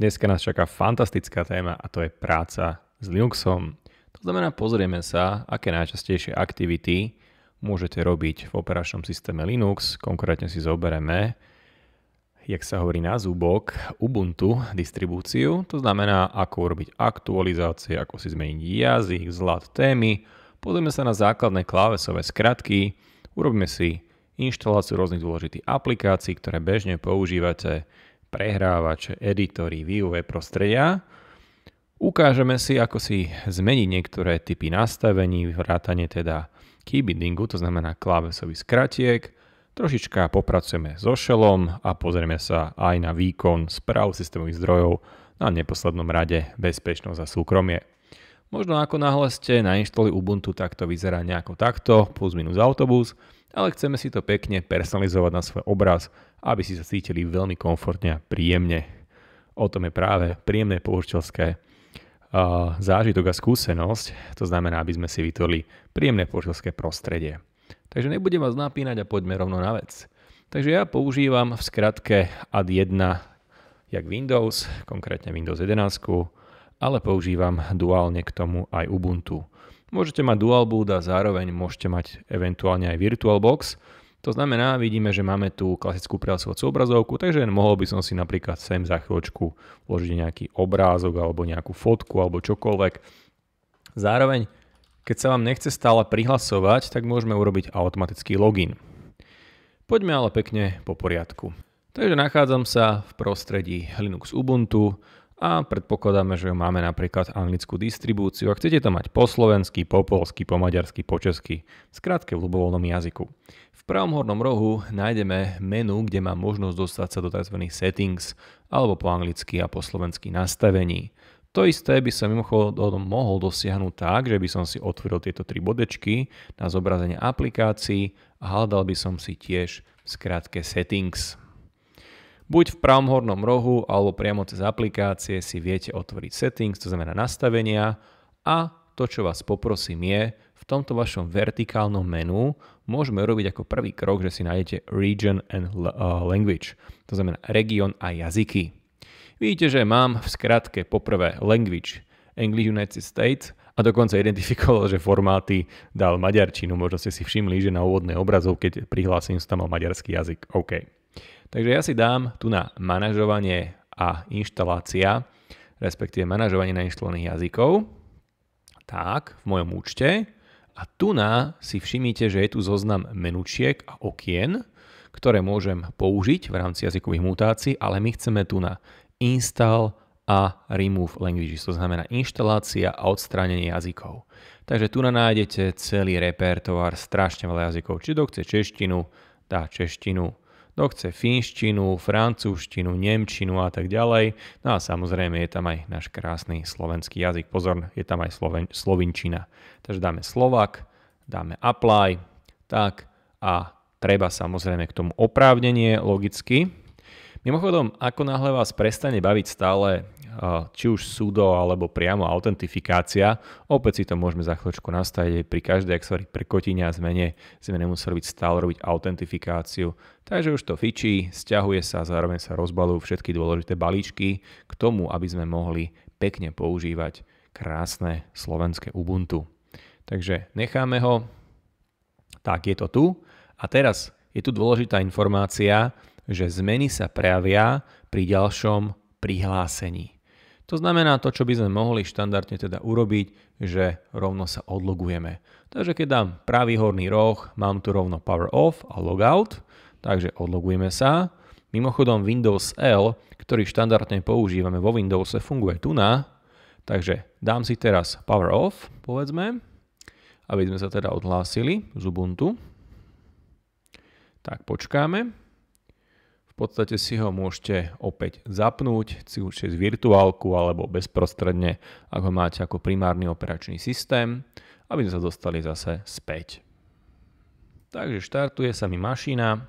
Dneska nás čaká fantastická téma a to je práca s Linuxom. To znamená, pozrieme sa, aké najčastejšie aktivity môžete robiť v operačnom systéme Linux. Konkrétne si zoberieme, jak sa hovorí na zúbok, Ubuntu distribúciu. To znamená, ako urobiť aktualizácie, ako si zmeniť jazyk, zlad témy. Pozrieme sa na základné klávesové skratky, urobíme si inštaláciu rôznych dôležitých aplikácií, ktoré bežne používate, prehrávače, editory, vývové prostredia. Ukážeme si, ako si zmeniť niektoré typy nastavení, vrátanie teda keybindingu, to znamená klávesový skratiek. Trošička popracujeme so shellom a pozrieme sa aj na výkon správ systémových zdrojov, na neposlednom rade bezpečnosť a súkromie. Možno ako náhle ste nainštalovali Ubuntu, tak to vyzerá nejako takto, plus minus autobus, ale chceme si to pekne personalizovať na svoj obraz, aby si sa cítili veľmi komfortne a príjemne. O tom je práve príjemné použiteľské zážitok a skúsenosť, to znamená, aby sme si vytvorili príjemné použiteľské prostredie. Takže nebudem vás napínať a poďme rovno na vec. Takže ja používam v skratke AD1 jak Windows, konkrétne Windows 11, ale používam duálne k tomu aj Ubuntu. Môžete mať dual boot a zároveň môžete mať eventuálne aj VirtualBox. To znamená, vidíme, že máme tu klasickú prehlasovacú obrazovku, takže mohol by som si napríklad sem za chvíľočku vložiť nejaký obrázok alebo nejakú fotku alebo čokoľvek. Zároveň, keď sa vám nechce stále prihlasovať, tak môžeme urobiť automatický login. Poďme ale pekne po poriadku. Takže nachádzam sa v prostredí Linux Ubuntu, a predpokladáme, že máme napríklad anglickú distribúciu a chcete to mať po slovensky, po polsky, po maďarsky, po česky, skrátke v ľubovoľnom jazyku. Pravom hornom rohu nájdeme menu, kde má možnosť dostať sa do tzv. settings alebo po anglicky a po slovensky nastavení. To isté by sa mimochodom mohol dosiahnuť tak, že by som si otvoril tieto tri bodečky na zobrazenie aplikácií a hľadal by som si tiež v skratke settings. Buď v pravom hornom rohu alebo priamo cez aplikácie si viete otvoriť settings, to znamená nastavenia a to, čo vás poprosím je, v tomto vašom vertikálnom menu môžeme robiť ako prvý krok, že si nájdete Region and uh, Language, to znamená region a jazyky. Vidíte, že mám v skratke poprvé Language English United States a dokonca identifikoval, že formáty dal maďarčinu. Možno ste si všimli, že na úvodnej obrazovke, keď prihlásim, tam mal maďarský jazyk. OK. Takže ja si dám tu na manažovanie a inštalácia, respektíve manažovanie inštalovaných jazykov, tak, v mojom účte. A tu na si všimnite, že je tu zoznam menučiek a okien, ktoré môžem použiť v rámci jazykových mutácií, ale my chceme tu na install a remove languages, to znamená inštalácia a odstránenie jazykov. Takže tu na nájdete celý repertoár, strašne veľa jazykov. Či kto chce češtinu, dá češtinu, kto chce finštinu, francúzštinu, nemčinu a tak ďalej. No a samozrejme je tam aj náš krásny slovenský jazyk. Pozor, je tam aj sloven, slovinčina. Takže dáme Slovak, dáme apply, tak a treba samozrejme k tomu oprávnenie logicky. Mimochodom, ako náhle vás prestane baviť stále či už sudo alebo priamo autentifikácia. Opäť si to môžeme za chvíľočku nastaviť pri každej aksory prekotine a zmene sme nemuseli byť stále robiť autentifikáciu. Takže už to fičí, stiahuje sa zároveň sa rozbalujú všetky dôležité balíčky k tomu, aby sme mohli pekne používať krásne slovenské Ubuntu. Takže necháme ho. Tak je to tu. A teraz je tu dôležitá informácia, že zmeny sa prejavia pri ďalšom prihlásení. To znamená to, čo by sme mohli štandardne teda urobiť, že rovno sa odlogujeme. Takže keď dám pravý horný roh, mám tu rovno power off a logout, takže odlogujeme sa. Mimochodom Windows L, ktorý štandardne používame vo Windowse, funguje tu na, takže dám si teraz power off, povedzme, aby sme sa teda odhlásili z Ubuntu. Tak počkáme podstate si ho môžete opäť zapnúť, či už cez virtuálku alebo bezprostredne, ak ho máte ako primárny operačný systém, aby sme sa dostali zase späť. Takže štartuje sa mi mašina.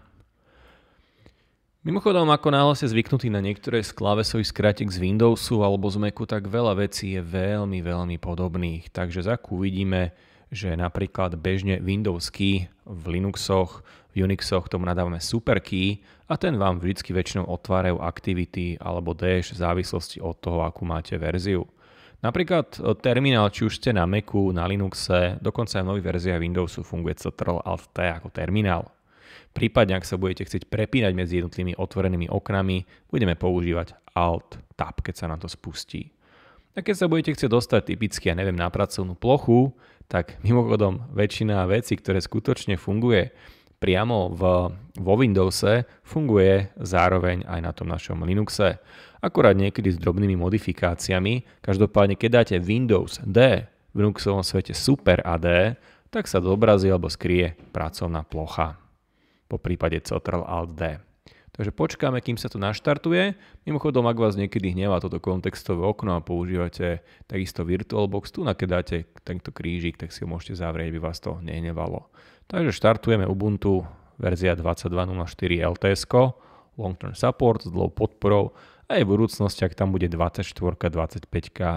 Mimochodom, ako náhle ste zvyknutí na niektoré z klávesových skratiek z Windowsu alebo z Macu, tak veľa vecí je veľmi, veľmi podobných. Takže za uvidíme, že napríklad bežne Windows key v Linuxoch, v Unixoch tomu nadávame super key a ten vám vždy väčšinou otvárajú aktivity alebo dash v závislosti od toho, akú máte verziu. Napríklad e, terminál, či už ste na Macu, na Linuxe, dokonca aj v nových verziách Windowsu funguje Ctrl Alt T ako terminál. Prípadne, ak sa budete chcieť prepínať medzi jednotlivými otvorenými oknami, budeme používať Alt Tab, keď sa nám to spustí. A keď sa budete chcieť dostať typicky, ja neviem, na pracovnú plochu, tak mimochodom väčšina vecí, ktoré skutočne funguje priamo v, vo Windowse, funguje zároveň aj na tom našom Linuxe. Akurát niekedy s drobnými modifikáciami. Každopádne, keď dáte Windows D v Linuxovom svete Super AD, tak sa zobrazí alebo skrie pracovná plocha. Po prípade Ctrl Alt D. Takže počkáme, kým sa to naštartuje. Mimochodom, ak vás niekedy hnevá toto kontextové okno a používate takisto VirtualBox, tu na keď dáte tento krížik, tak si ho môžete zavrieť, aby vás to nehnevalo. Takže štartujeme Ubuntu verzia 22.04 LTS, long term support s dlhou podporou a aj v budúcnosti, ak tam bude 24, 25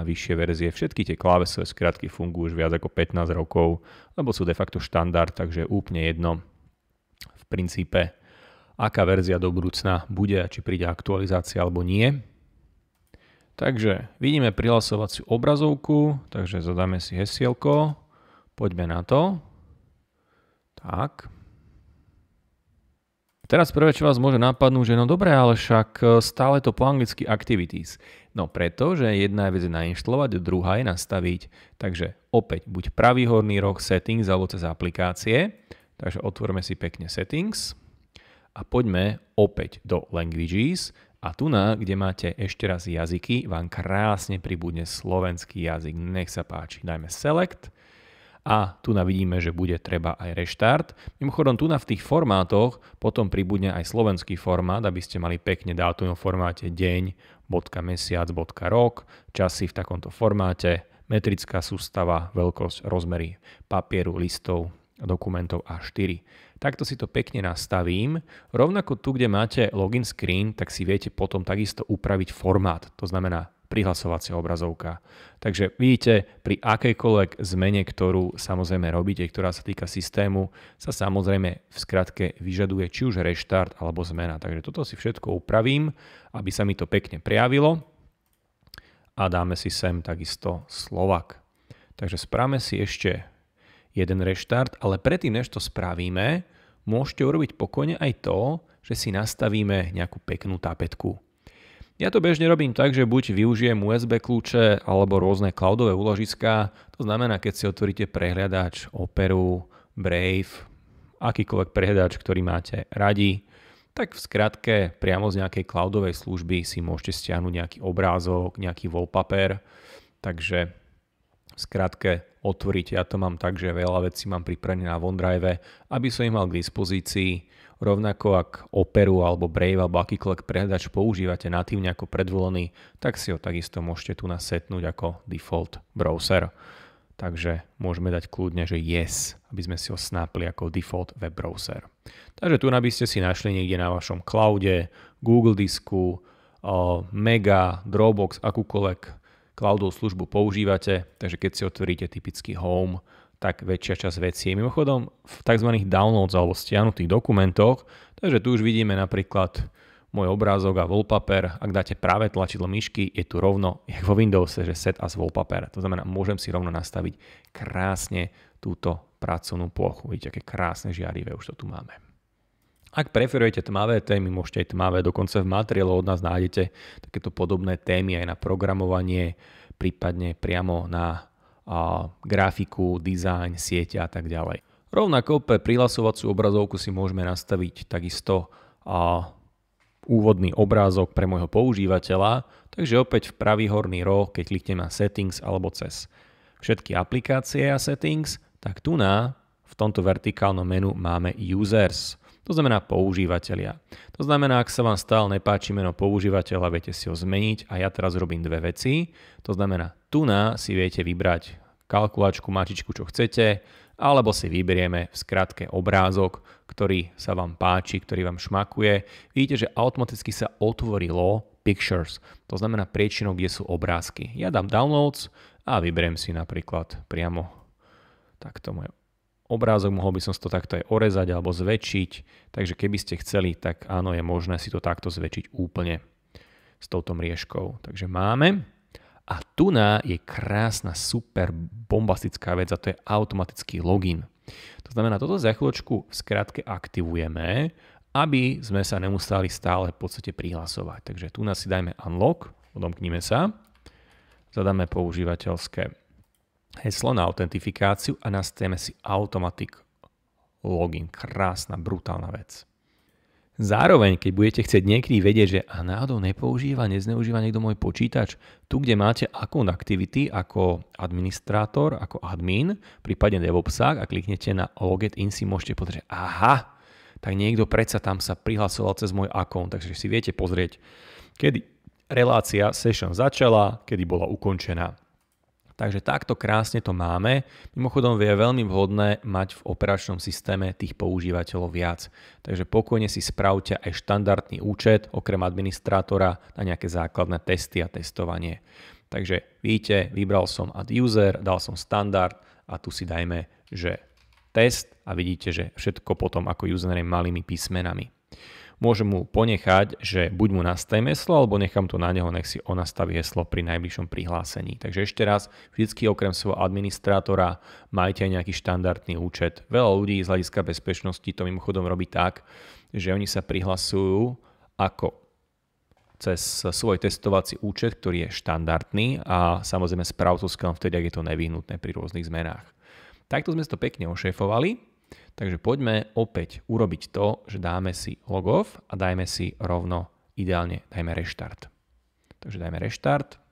vyššie verzie, všetky tie klávesové skratky fungujú už viac ako 15 rokov, lebo sú de facto štandard, takže úplne jedno v princípe aká verzia do budúcna bude a či príde aktualizácia alebo nie. Takže vidíme prihlasovaciu obrazovku, takže zadáme si hesielko, poďme na to. Tak. Teraz prvé, čo vás môže napadnúť, že no dobre, ale však stále to po anglicky activities. No preto, že jedna vec je nainštalovať, druhá je nastaviť. Takže opäť buď pravý horný roh settings alebo cez aplikácie. Takže otvorme si pekne settings. A poďme opäť do Languages a tu na, kde máte ešte raz jazyky, vám krásne pribudne slovenský jazyk. Nech sa páči, dajme Select a tu na vidíme, že bude treba aj reštart. Mimochodom, tu na v tých formátoch potom pribudne aj slovenský formát, aby ste mali pekne dátum v formáte deň, bodka, mesiac, bodka, rok, časy v takomto formáte, metrická sústava, veľkosť, rozmery papieru, listov, dokumentov A4. Takto si to pekne nastavím. Rovnako tu, kde máte login screen, tak si viete potom takisto upraviť formát. To znamená prihlasovacia obrazovka. Takže vidíte, pri akejkoľvek zmene, ktorú samozrejme robíte, ktorá sa týka systému, sa samozrejme v skratke vyžaduje či už reštart alebo zmena. Takže toto si všetko upravím, aby sa mi to pekne prijavilo a dáme si sem takisto Slovak. Takže správame si ešte jeden reštart, ale predtým, než to spravíme, môžete urobiť pokojne aj to, že si nastavíme nejakú peknú tapetku. Ja to bežne robím tak, že buď využijem USB kľúče alebo rôzne cloudové úložiská. To znamená, keď si otvoríte prehľadač Operu, Brave, akýkoľvek prehľadač, ktorý máte radi, tak v skratke priamo z nejakej cloudovej služby si môžete stiahnuť nejaký obrázok, nejaký wallpaper. Takže v skratke otvoriť. Ja to mám tak, že veľa vecí mám pripravené na OneDrive, aby som ich mal k dispozícii. Rovnako ak Operu alebo Brave alebo akýkoľvek prehľadač používate natívne ako predvolený, tak si ho takisto môžete tu nasetnúť ako default browser. Takže môžeme dať kľudne, že yes, aby sme si ho snápli ako default web browser. Takže tu by ste si našli niekde na vašom cloude, Google disku, Mega, Dropbox, akúkoľvek cloudovú službu používate, takže keď si otvoríte typický home, tak väčšia časť vecí je mimochodom v tzv. downloads alebo stiahnutých dokumentoch, takže tu už vidíme napríklad môj obrázok a wallpaper. Ak dáte práve tlačidlo myšky, je tu rovno, jak vo Windowse, že set as wallpaper. To znamená, môžem si rovno nastaviť krásne túto pracovnú plochu. Vidíte, aké krásne žiarivé už to tu máme. Ak preferujete tmavé témy, môžete aj tmavé, dokonca v materiálu od nás nájdete takéto podobné témy aj na programovanie, prípadne priamo na a, grafiku, dizajn, siete a tak ďalej. Rovnako pre prihlasovaciu obrazovku si môžeme nastaviť takisto a, úvodný obrázok pre môjho používateľa, takže opäť v pravý horný roh, keď kliknem na settings alebo cez všetky aplikácie a settings, tak tu na v tomto vertikálnom menu máme users. To znamená používateľia. To znamená, ak sa vám stále nepáči meno používateľa, viete si ho zmeniť a ja teraz robím dve veci. To znamená, tu na si viete vybrať kalkulačku, mačičku, čo chcete, alebo si vyberieme v skratke obrázok, ktorý sa vám páči, ktorý vám šmakuje. Vidíte, že automaticky sa otvorilo Pictures, to znamená priečinou, kde sú obrázky. Ja dám Downloads a vyberiem si napríklad priamo takto môj obrázok, mohol by som si to takto aj orezať alebo zväčšiť, takže keby ste chceli, tak áno, je možné si to takto zväčšiť úplne s touto mriežkou. Takže máme. A tu na je krásna, super bombastická vec a to je automatický login. To znamená, toto za chvíľočku v skratke aktivujeme, aby sme sa nemuseli stále v podstate prihlasovať. Takže tu nás si dajme unlock, odomknime sa, zadáme používateľské heslo na autentifikáciu a nastavíme si automatic login. Krásna, brutálna vec. Zároveň, keď budete chcieť niekedy vedieť, že a náhodou nepoužíva, nezneužíva niekto môj počítač, tu, kde máte account activity ako administrátor, ako admin, prípadne DevOpsák a kliknete na Logit in si môžete pozrieť, aha, tak niekto predsa tam sa prihlasoval cez môj account, takže si viete pozrieť, kedy relácia session začala, kedy bola ukončená. Takže takto krásne to máme. Mimochodom je veľmi vhodné mať v operačnom systéme tých používateľov viac. Takže pokojne si spravte aj štandardný účet, okrem administrátora, na nejaké základné testy a testovanie. Takže vidíte, vybral som add user, dal som standard a tu si dajme, že test a vidíte, že všetko potom ako username malými písmenami môžem mu ponechať, že buď mu nastavím heslo, alebo nechám to na neho, nech si on nastaví heslo pri najbližšom prihlásení. Takže ešte raz, vždycky okrem svojho administrátora majte aj nejaký štandardný účet. Veľa ľudí z hľadiska bezpečnosti to mimochodom robí tak, že oni sa prihlasujú ako cez svoj testovací účet, ktorý je štandardný a samozrejme správcovskom vtedy, ak je to nevyhnutné pri rôznych zmenách. Takto sme to pekne ošéfovali. Takže poďme opäť urobiť to, že dáme si logov a dajme si rovno ideálne, dajme reštart. Takže dajme reštart.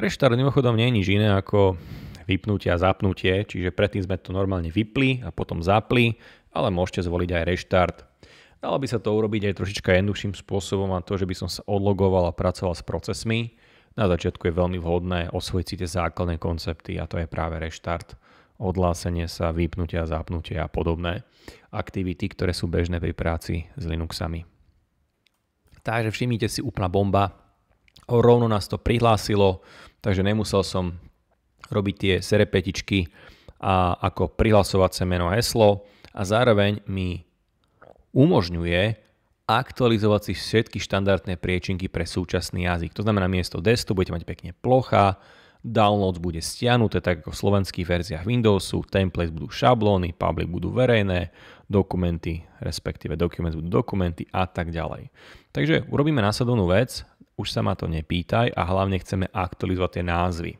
Reštart mimochodom nie je nič iné ako vypnutie a zapnutie, čiže predtým sme to normálne vypli a potom zapli, ale môžete zvoliť aj reštart. Dalo by sa to urobiť aj trošička jednoduchším spôsobom a to, že by som sa odlogoval a pracoval s procesmi. Na začiatku je veľmi vhodné osvojiť si tie základné koncepty a to je práve reštart odhlásenie sa, vypnutie a zapnutie a podobné aktivity, ktoré sú bežné pri práci s Linuxami. Takže všimnite si úplná bomba. Rovno nás to prihlásilo, takže nemusel som robiť tie serepetičky a ako prihlasovacie meno a heslo a zároveň mi umožňuje aktualizovať si všetky štandardné priečinky pre súčasný jazyk. To znamená, miesto destu budete mať pekne plocha, Downloads bude stiahnuté tak ako v slovenských verziách Windowsu, templates budú šablóny, public budú verejné, dokumenty, respektíve documents budú dokumenty a tak ďalej. Takže urobíme následovnú vec, už sa ma to nepýtaj a hlavne chceme aktualizovať tie názvy.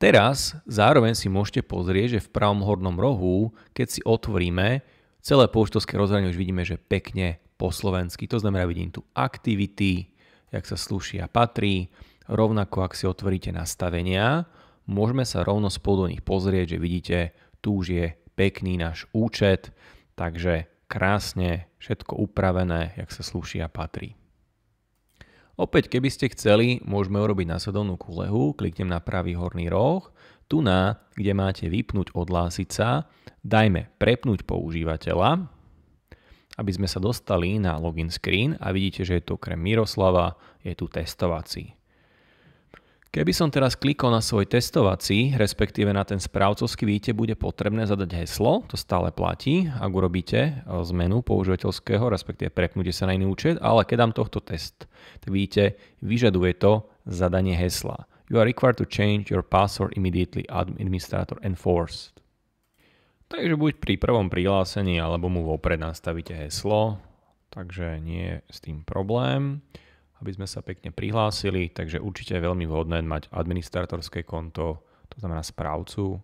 Teraz zároveň si môžete pozrieť, že v pravom hornom rohu, keď si otvoríme, celé použiteľské rozhranie už vidíme, že pekne po slovensky. To znamená, vidím tu activity, jak sa slúši a patrí, Rovnako ak si otvoríte nastavenia, môžeme sa rovno spolu do nich pozrieť, že vidíte, tu už je pekný náš účet, takže krásne všetko upravené, jak sa slúši a patrí. Opäť, keby ste chceli, môžeme urobiť následovnú kulehu, kliknem na pravý horný roh, tu na, kde máte vypnúť odhlásiť sa, dajme prepnúť používateľa, aby sme sa dostali na login screen a vidíte, že je tu okrem Miroslava, je tu testovací. Keby som teraz klikol na svoj testovací, respektíve na ten správcovský, vidíte, bude potrebné zadať heslo, to stále platí, ak urobíte e, zmenu používateľského, respektíve prepnutie sa na iný účet, ale keď dám tohto test, tak vidíte, vyžaduje to zadanie hesla. You are required to change your password immediately administrator enforced. Takže buď pri prvom prihlásení, alebo mu vopred nastavíte heslo, takže nie je s tým problém aby sme sa pekne prihlásili, takže určite je veľmi vhodné mať administratorské konto, to znamená správcu,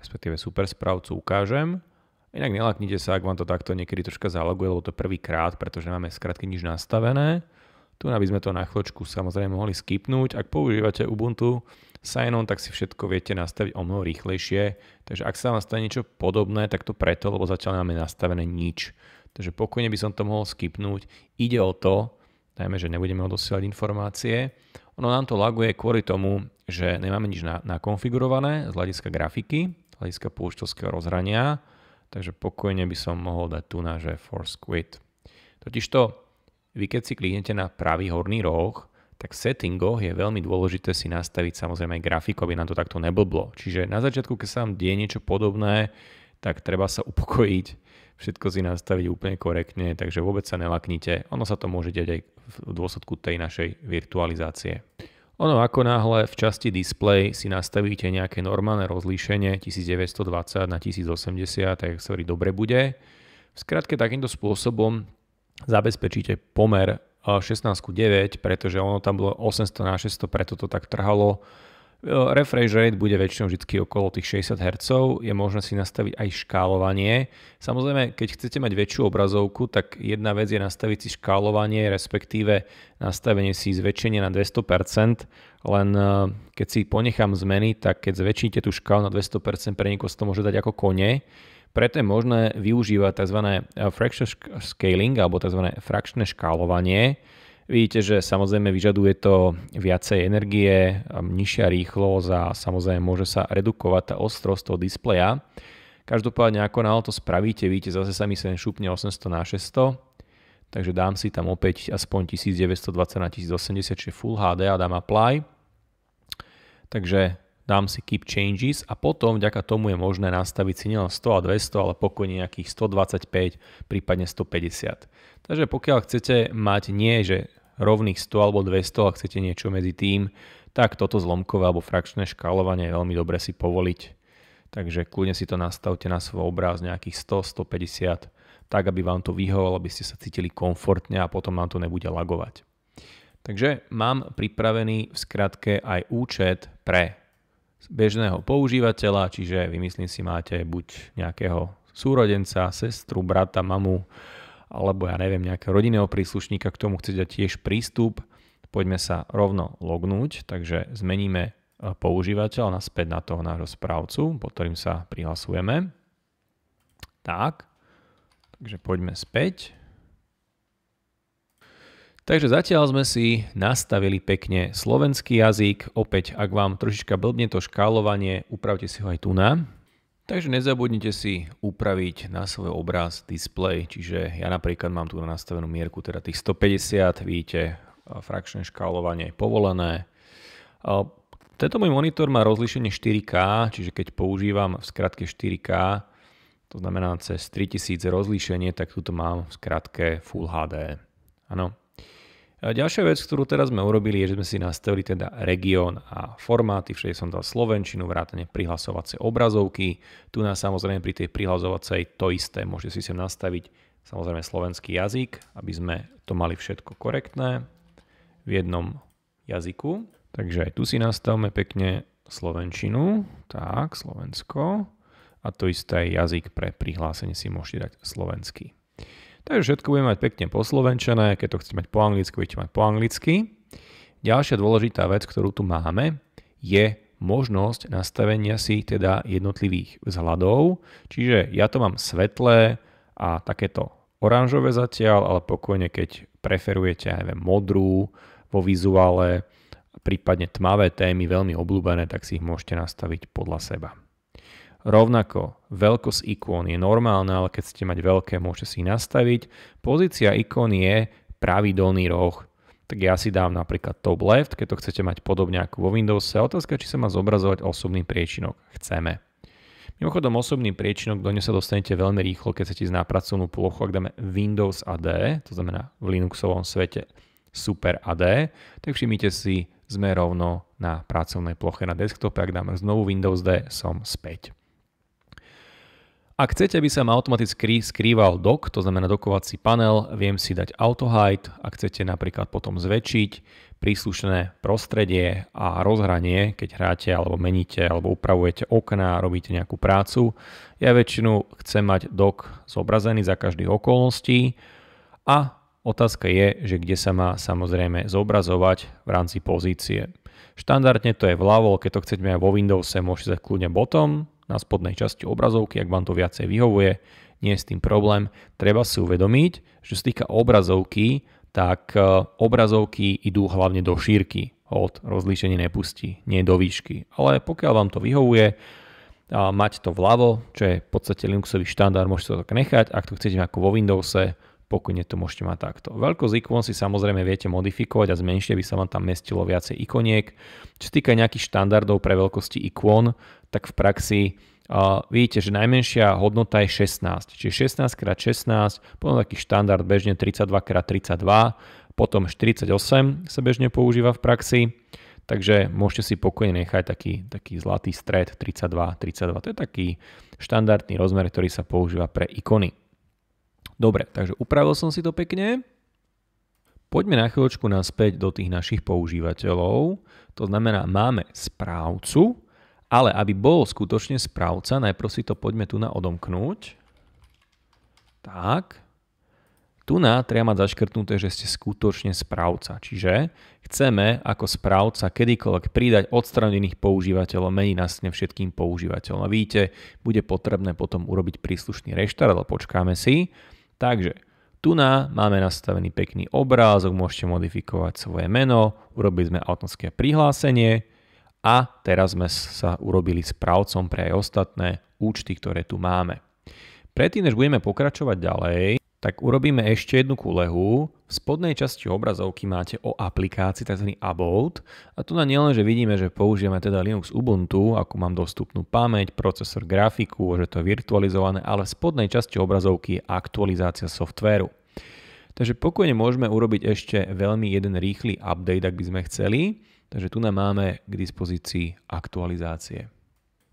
respektíve super správcu ukážem. Inak nelaknite sa, ak vám to takto niekedy troška zaloguje, lebo to prvýkrát, pretože nemáme skratky nič nastavené. Tu aby sme to na chvíľočku samozrejme mohli skipnúť. Ak používate Ubuntu Sign-on, tak si všetko viete nastaviť o mnoho rýchlejšie. Takže ak sa vám stane niečo podobné, tak to preto, lebo zatiaľ nemáme nastavené nič. Takže pokojne by som to mohol skipnúť. Ide o to, dajme, že nebudeme odosielať informácie. Ono nám to laguje kvôli tomu, že nemáme nič nakonfigurované z hľadiska grafiky, z hľadiska použiteľského rozhrania, takže pokojne by som mohol dať tu na, že force quit. Totižto vy keď si kliknete na pravý horný roh, tak v settingoch je veľmi dôležité si nastaviť samozrejme aj grafiku, aby nám to takto neblblo. Čiže na začiatku, keď sa vám deje niečo podobné, tak treba sa upokojiť, všetko si nastaviť úplne korektne, takže vôbec sa nelaknite. Ono sa to môže deť aj v dôsledku tej našej virtualizácie. Ono ako náhle v časti display si nastavíte nejaké normálne rozlíšenie 1920 na 1080, tak sa dobre bude. V skratke takýmto spôsobom zabezpečíte pomer 16 9, pretože ono tam bolo 800 na 600, preto to tak trhalo. Refresh rate bude väčšinou vždy okolo tých 60 Hz, je možné si nastaviť aj škálovanie. Samozrejme, keď chcete mať väčšiu obrazovku, tak jedna vec je nastaviť si škálovanie, respektíve nastavenie si zväčšenie na 200%, len keď si ponechám zmeny, tak keď zväčšíte tú škálu na 200%, pre niekoho to môže dať ako kone, preto je možné využívať tzv. Fraction scaling alebo tzv. frakčné škálovanie. Vidíte, že samozrejme vyžaduje to viacej energie, nižšia rýchlosť a samozrejme môže sa redukovať tá ostrosť toho displeja. Každopádne ako náhle to spravíte, vidíte, zase sa mi sem šupne 800 na 600, takže dám si tam opäť aspoň 1920 na 1080, čiže Full HD a dám Apply. Takže dám si keep changes a potom vďaka tomu je možné nastaviť si nielen 100 a 200, ale pokojne nejakých 125, prípadne 150. Takže pokiaľ chcete mať nie, že rovných 100 alebo 200 a chcete niečo medzi tým, tak toto zlomkové alebo frakčné škálovanie je veľmi dobre si povoliť. Takže kľudne si to nastavte na svoj obraz nejakých 100, 150, tak aby vám to vyhovalo, aby ste sa cítili komfortne a potom vám to nebude lagovať. Takže mám pripravený v skratke aj účet pre bežného používateľa, čiže vymyslím si, máte buď nejakého súrodenca, sestru, brata, mamu, alebo ja neviem, nejakého rodinného príslušníka, k tomu chcete tiež prístup, poďme sa rovno lognúť, takže zmeníme e, používateľ naspäť na toho nášho správcu, pod ktorým sa prihlasujeme. Tak, takže poďme späť. Takže zatiaľ sme si nastavili pekne slovenský jazyk. Opäť, ak vám trošička blbne to škálovanie, upravte si ho aj tu na. Takže nezabudnite si upraviť na svoj obraz display, čiže ja napríklad mám tu na nastavenú mierku teda tých 150, vidíte, frakčné škálovanie je povolené. Tento môj monitor má rozlíšenie 4K, čiže keď používam v skratke 4K, to znamená cez 3000 rozlíšenie, tak tuto mám v skratke Full HD. Áno, ďalšia vec, ktorú teraz sme urobili, je, že sme si nastavili teda región a formáty, všade som dal slovenčinu, vrátane prihlasovacie obrazovky. Tu nás samozrejme pri tej prihlasovacej to isté, môžete si sem nastaviť samozrejme slovenský jazyk, aby sme to mali všetko korektné v jednom jazyku. Takže aj tu si nastavme pekne slovenčinu, tak, Slovensko. A to isté jazyk pre prihlásenie si môžete dať slovenský. Takže všetko budeme mať pekne poslovenčené, keď to chcete mať po anglicky, budete mať po anglicky. Ďalšia dôležitá vec, ktorú tu máme, je možnosť nastavenia si teda jednotlivých vzhľadov. Čiže ja to mám svetlé a takéto oranžové zatiaľ, ale pokojne keď preferujete, aj modrú vo vizuále, prípadne tmavé témy, veľmi obľúbené, tak si ich môžete nastaviť podľa seba. Rovnako veľkosť ikón je normálna, ale keď chcete mať veľké, môžete si ich nastaviť. Pozícia ikón je pravý dolný roh. Tak ja si dám napríklad top left, keď to chcete mať podobne ako vo Windowse. Otázka, či sa má zobrazovať osobný priečinok. Chceme. Mimochodom osobný priečinok, do ňa sa dostanete veľmi rýchlo, keď chcete ísť na pracovnú plochu, ak dáme Windows AD, to znamená v Linuxovom svete Super AD, tak všimnite si, sme rovno na pracovnej ploche na desktope, ak dáme znovu Windows D, som späť. Ak chcete, aby sa ma automaticky skrýval dock, to znamená dokovací panel, viem si dať auto hide, ak chcete napríklad potom zväčšiť príslušné prostredie a rozhranie, keď hráte alebo meníte alebo upravujete okná, robíte nejakú prácu. Ja väčšinu chcem mať dock zobrazený za každých okolností a otázka je, že kde sa má samozrejme zobrazovať v rámci pozície. Štandardne to je vľavo, keď to chcete mať vo Windowse, môžete dať kľudne bottom, na spodnej časti obrazovky, ak vám to viacej vyhovuje, nie je s tým problém. Treba si uvedomiť, že z týka obrazovky, tak e, obrazovky idú hlavne do šírky. Od rozlíšenie nepustí, nie do výšky. Ale pokiaľ vám to vyhovuje, a mať to vľavo, čo je v podstate Linuxový štandard, môžete to tak nechať. Ak to chcete ako vo Windowse, pokojne to môžete mať takto. Veľkosť ikon si samozrejme viete modifikovať a zmenšiť, aby sa vám tam mestilo viacej ikoniek. Čo sa týka nejakých štandardov pre veľkosti ikon, tak v praxi uh, vidíte, že najmenšia hodnota je 16. Čiže 16x16, potom taký štandard bežne 32x32, potom 48 sa bežne používa v praxi. Takže môžete si pokojne nechať taký, taký zlatý stred 32, 32. To je taký štandardný rozmer, ktorý sa používa pre ikony. Dobre, takže upravil som si to pekne. Poďme na chvíľočku naspäť do tých našich používateľov. To znamená, máme správcu, ale aby bol skutočne správca, najprv si to poďme tu na odomknúť. Tak, tu na treba mať zaškrtnuté, že ste skutočne správca. Čiže chceme ako správca kedykoľvek pridať odstranených používateľov, meniť nastane všetkým používateľom. A vidíte, bude potrebné potom urobiť príslušný reštart, ale počkáme si. Takže tu na máme nastavený pekný obrázok, môžete modifikovať svoje meno, urobili sme automatické prihlásenie a teraz sme sa urobili správcom pre aj ostatné účty, ktoré tu máme. Predtým, než budeme pokračovať ďalej, tak urobíme ešte jednu kulehu. V spodnej časti obrazovky máte o aplikácii tzv. About a tu na nielen, že vidíme, že používame teda Linux Ubuntu, ako mám dostupnú pamäť, procesor, grafiku, že to je virtualizované, ale v spodnej časti obrazovky je aktualizácia softvéru. Takže pokojne môžeme urobiť ešte veľmi jeden rýchly update, ak by sme chceli. Takže tu nám máme k dispozícii aktualizácie.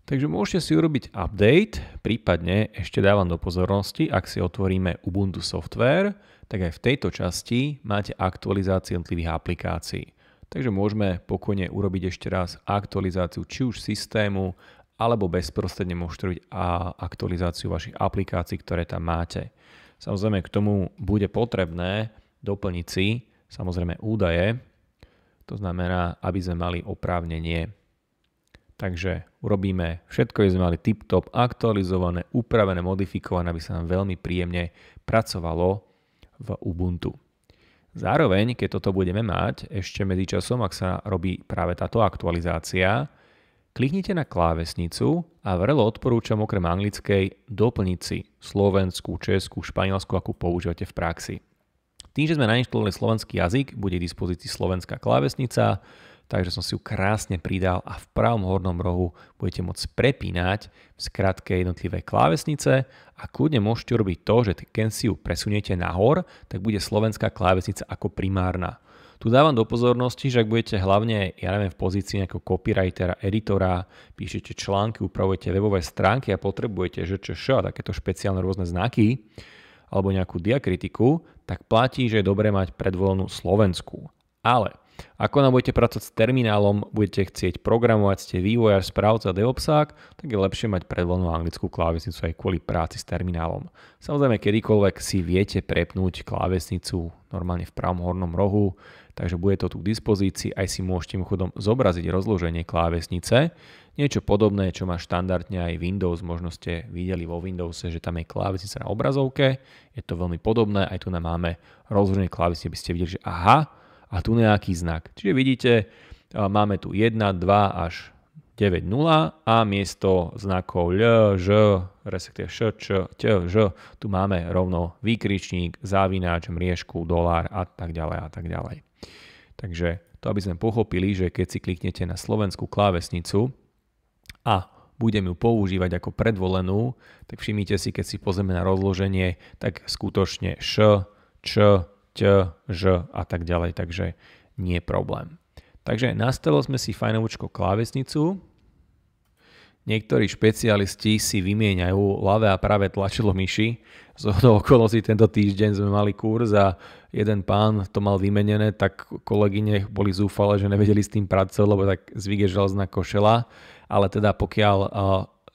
Takže môžete si urobiť update, prípadne ešte dávam do pozornosti, ak si otvoríme Ubuntu Software, tak aj v tejto časti máte aktualizáciu jednotlivých aplikácií. Takže môžeme pokojne urobiť ešte raz aktualizáciu či už systému, alebo bezprostredne môžete robiť aktualizáciu vašich aplikácií, ktoré tam máte. Samozrejme k tomu bude potrebné doplniť si samozrejme údaje, to znamená, aby sme mali oprávnenie Takže urobíme všetko, aby sme mali tip-top aktualizované, upravené, modifikované, aby sa nám veľmi príjemne pracovalo v Ubuntu. Zároveň, keď toto budeme mať, ešte medzičasom, ak sa robí práve táto aktualizácia, kliknite na klávesnicu a vrelo odporúčam okrem anglickej doplniť si slovenskú, českú, španielsku, akú používate v praxi. Tým, že sme nainštalovali slovenský jazyk, bude v dispozícii slovenská klávesnica, takže som si ju krásne pridal a v pravom hornom rohu budete môcť prepínať v skratke jednotlivé klávesnice a kľudne môžete robiť to, že keď si ju presuniete nahor, tak bude slovenská klávesnica ako primárna. Tu dávam do pozornosti, že ak budete hlavne, ja neviem, v pozícii nejakého copywritera, editora, píšete články, upravujete webové stránky a potrebujete ŽČŠ a takéto špeciálne rôzne znaky, alebo nejakú diakritiku, tak platí, že je dobré mať predvolenú slovenskú. Ale ako nám budete pracovať s terminálom, budete chcieť programovať, ste vývojár, správca, DevOpsák, tak je lepšie mať predvoľnú anglickú klávesnicu aj kvôli práci s terminálom. Samozrejme, kedykoľvek si viete prepnúť klávesnicu normálne v pravom hornom rohu, takže bude to tu k dispozícii, aj si môžete chodom zobraziť rozloženie klávesnice, niečo podobné, čo má štandardne aj Windows, možno ste videli vo Windowse, že tam je klávesnica na obrazovke, je to veľmi podobné, aj tu máme rozloženie klávesnice, aby ste videli, že aha, a tu nejaký znak. Čiže vidíte, máme tu 1, 2 až 9, 0 a miesto znakov L, Ž, respektíve Š, Č, T, Ž, tu máme rovno výkričník, závináč, mriežku, dolár a tak ďalej a tak ďalej. Takže to, aby sme pochopili, že keď si kliknete na slovenskú klávesnicu a budem ju používať ako predvolenú, tak všimnite si, keď si pozrieme na rozloženie, tak skutočne Š, Č, Ť, Ž a tak ďalej, takže nie problém. Takže nastavili sme si fajnovúčko klávesnicu. Niektorí špecialisti si vymieňajú ľavé a pravé tlačidlo myši. Z okolností tento týždeň sme mali kurz a jeden pán to mal vymenené, tak kolegyne boli zúfale, že nevedeli s tým pracovať, lebo tak zvyk je železná košela. Ale teda pokiaľ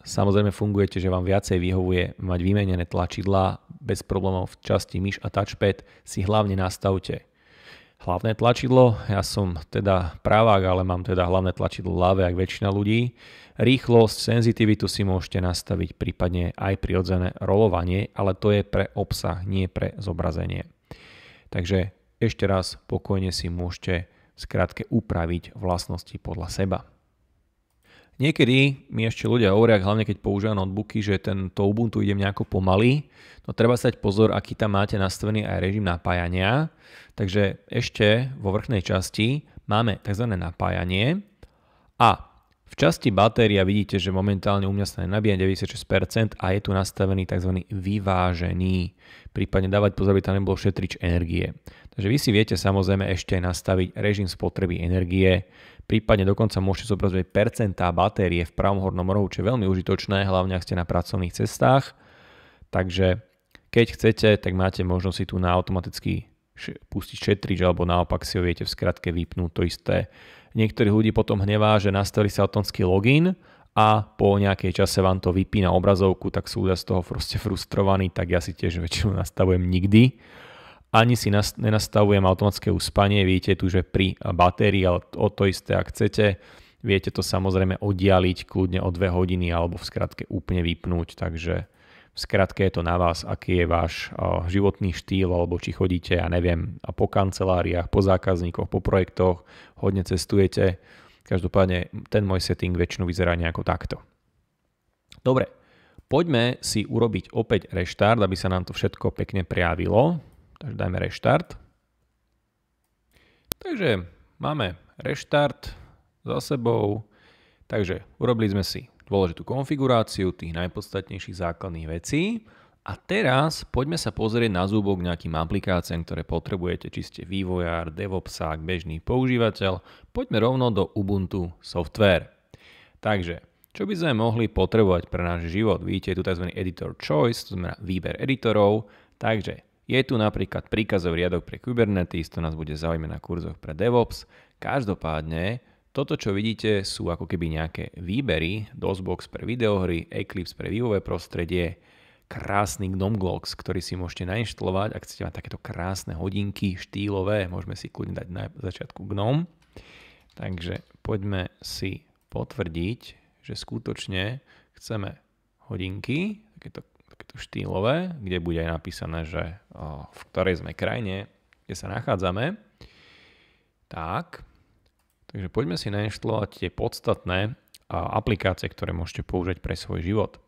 Samozrejme fungujete, že vám viacej vyhovuje mať vymenené tlačidlá bez problémov v časti myš a touchpad, si hlavne nastavte hlavné tlačidlo. Ja som teda pravák, ale mám teda hlavné tlačidlo ľavé, ako väčšina ľudí. Rýchlosť, senzitivitu si môžete nastaviť prípadne aj prirodzené rolovanie, ale to je pre obsah, nie pre zobrazenie. Takže ešte raz pokojne si môžete skrátke upraviť vlastnosti podľa seba. Niekedy mi ešte ľudia hovoria, hlavne keď používajú notebooky, že tento Ubuntu ide nejako pomaly. No treba sa dať pozor, aký tam máte nastavený aj režim napájania. Takže ešte vo vrchnej časti máme tzv. napájanie a v časti batéria vidíte, že momentálne u mňa sa nabíja 96% a je tu nastavený tzv. vyvážený. Prípadne dávať pozor, aby tam nebol šetrič energie. Takže vy si viete samozrejme ešte nastaviť režim spotreby energie, prípadne dokonca môžete zobrazovať percentá batérie v pravom hornom rohu, čo je veľmi užitočné, hlavne ak ste na pracovných cestách. Takže keď chcete, tak máte možnosť si tu na automaticky pustiť šetrič alebo naopak si ho viete v skratke vypnúť to isté. Niektorých ľudí potom hnevá, že nastavili sa automatický login a po nejakej čase vám to vypína obrazovku, tak sú ľudia z toho proste frustrovaní, tak ja si tiež väčšinu nastavujem nikdy ani si nenastavujem automatické uspanie, vidíte tu, že pri batérii, ale o to isté, ak chcete, viete to samozrejme oddialiť kľudne o 2 hodiny alebo v skratke úplne vypnúť, takže v skratke je to na vás, aký je váš životný štýl, alebo či chodíte, ja neviem, po kanceláriách, po zákazníkoch, po projektoch, hodne cestujete. Každopádne ten môj setting väčšinou vyzerá nejako takto. Dobre, poďme si urobiť opäť reštart, aby sa nám to všetko pekne prijavilo. Takže dajme reštart. Takže máme reštart za sebou. Takže urobili sme si dôležitú konfiguráciu tých najpodstatnejších základných vecí. A teraz poďme sa pozrieť na zúbok nejakým aplikáciám, ktoré potrebujete, či ste vývojár, DevOpsák, bežný používateľ. Poďme rovno do Ubuntu Software. Takže, čo by sme mohli potrebovať pre náš život? Vidíte, je tu tzv. editor choice, to znamená výber editorov. Takže je tu napríklad príkazov riadok pre Kubernetes, to nás bude zaujímať na kurzoch pre DevOps. Každopádne, toto, čo vidíte, sú ako keby nejaké výbery, DOSBox pre videohry, Eclipse pre vývové prostredie, krásny GNOME Glocks, ktorý si môžete nainštalovať, ak chcete mať takéto krásne hodinky štýlové, môžeme si kľudne dať na začiatku GNOME. Takže poďme si potvrdiť, že skutočne chceme hodinky, takéto štýlové, kde bude aj napísané, že v ktorej sme krajine, kde sa nachádzame. Tak, takže poďme si nainštalovať tie podstatné aplikácie, ktoré môžete použiť pre svoj život.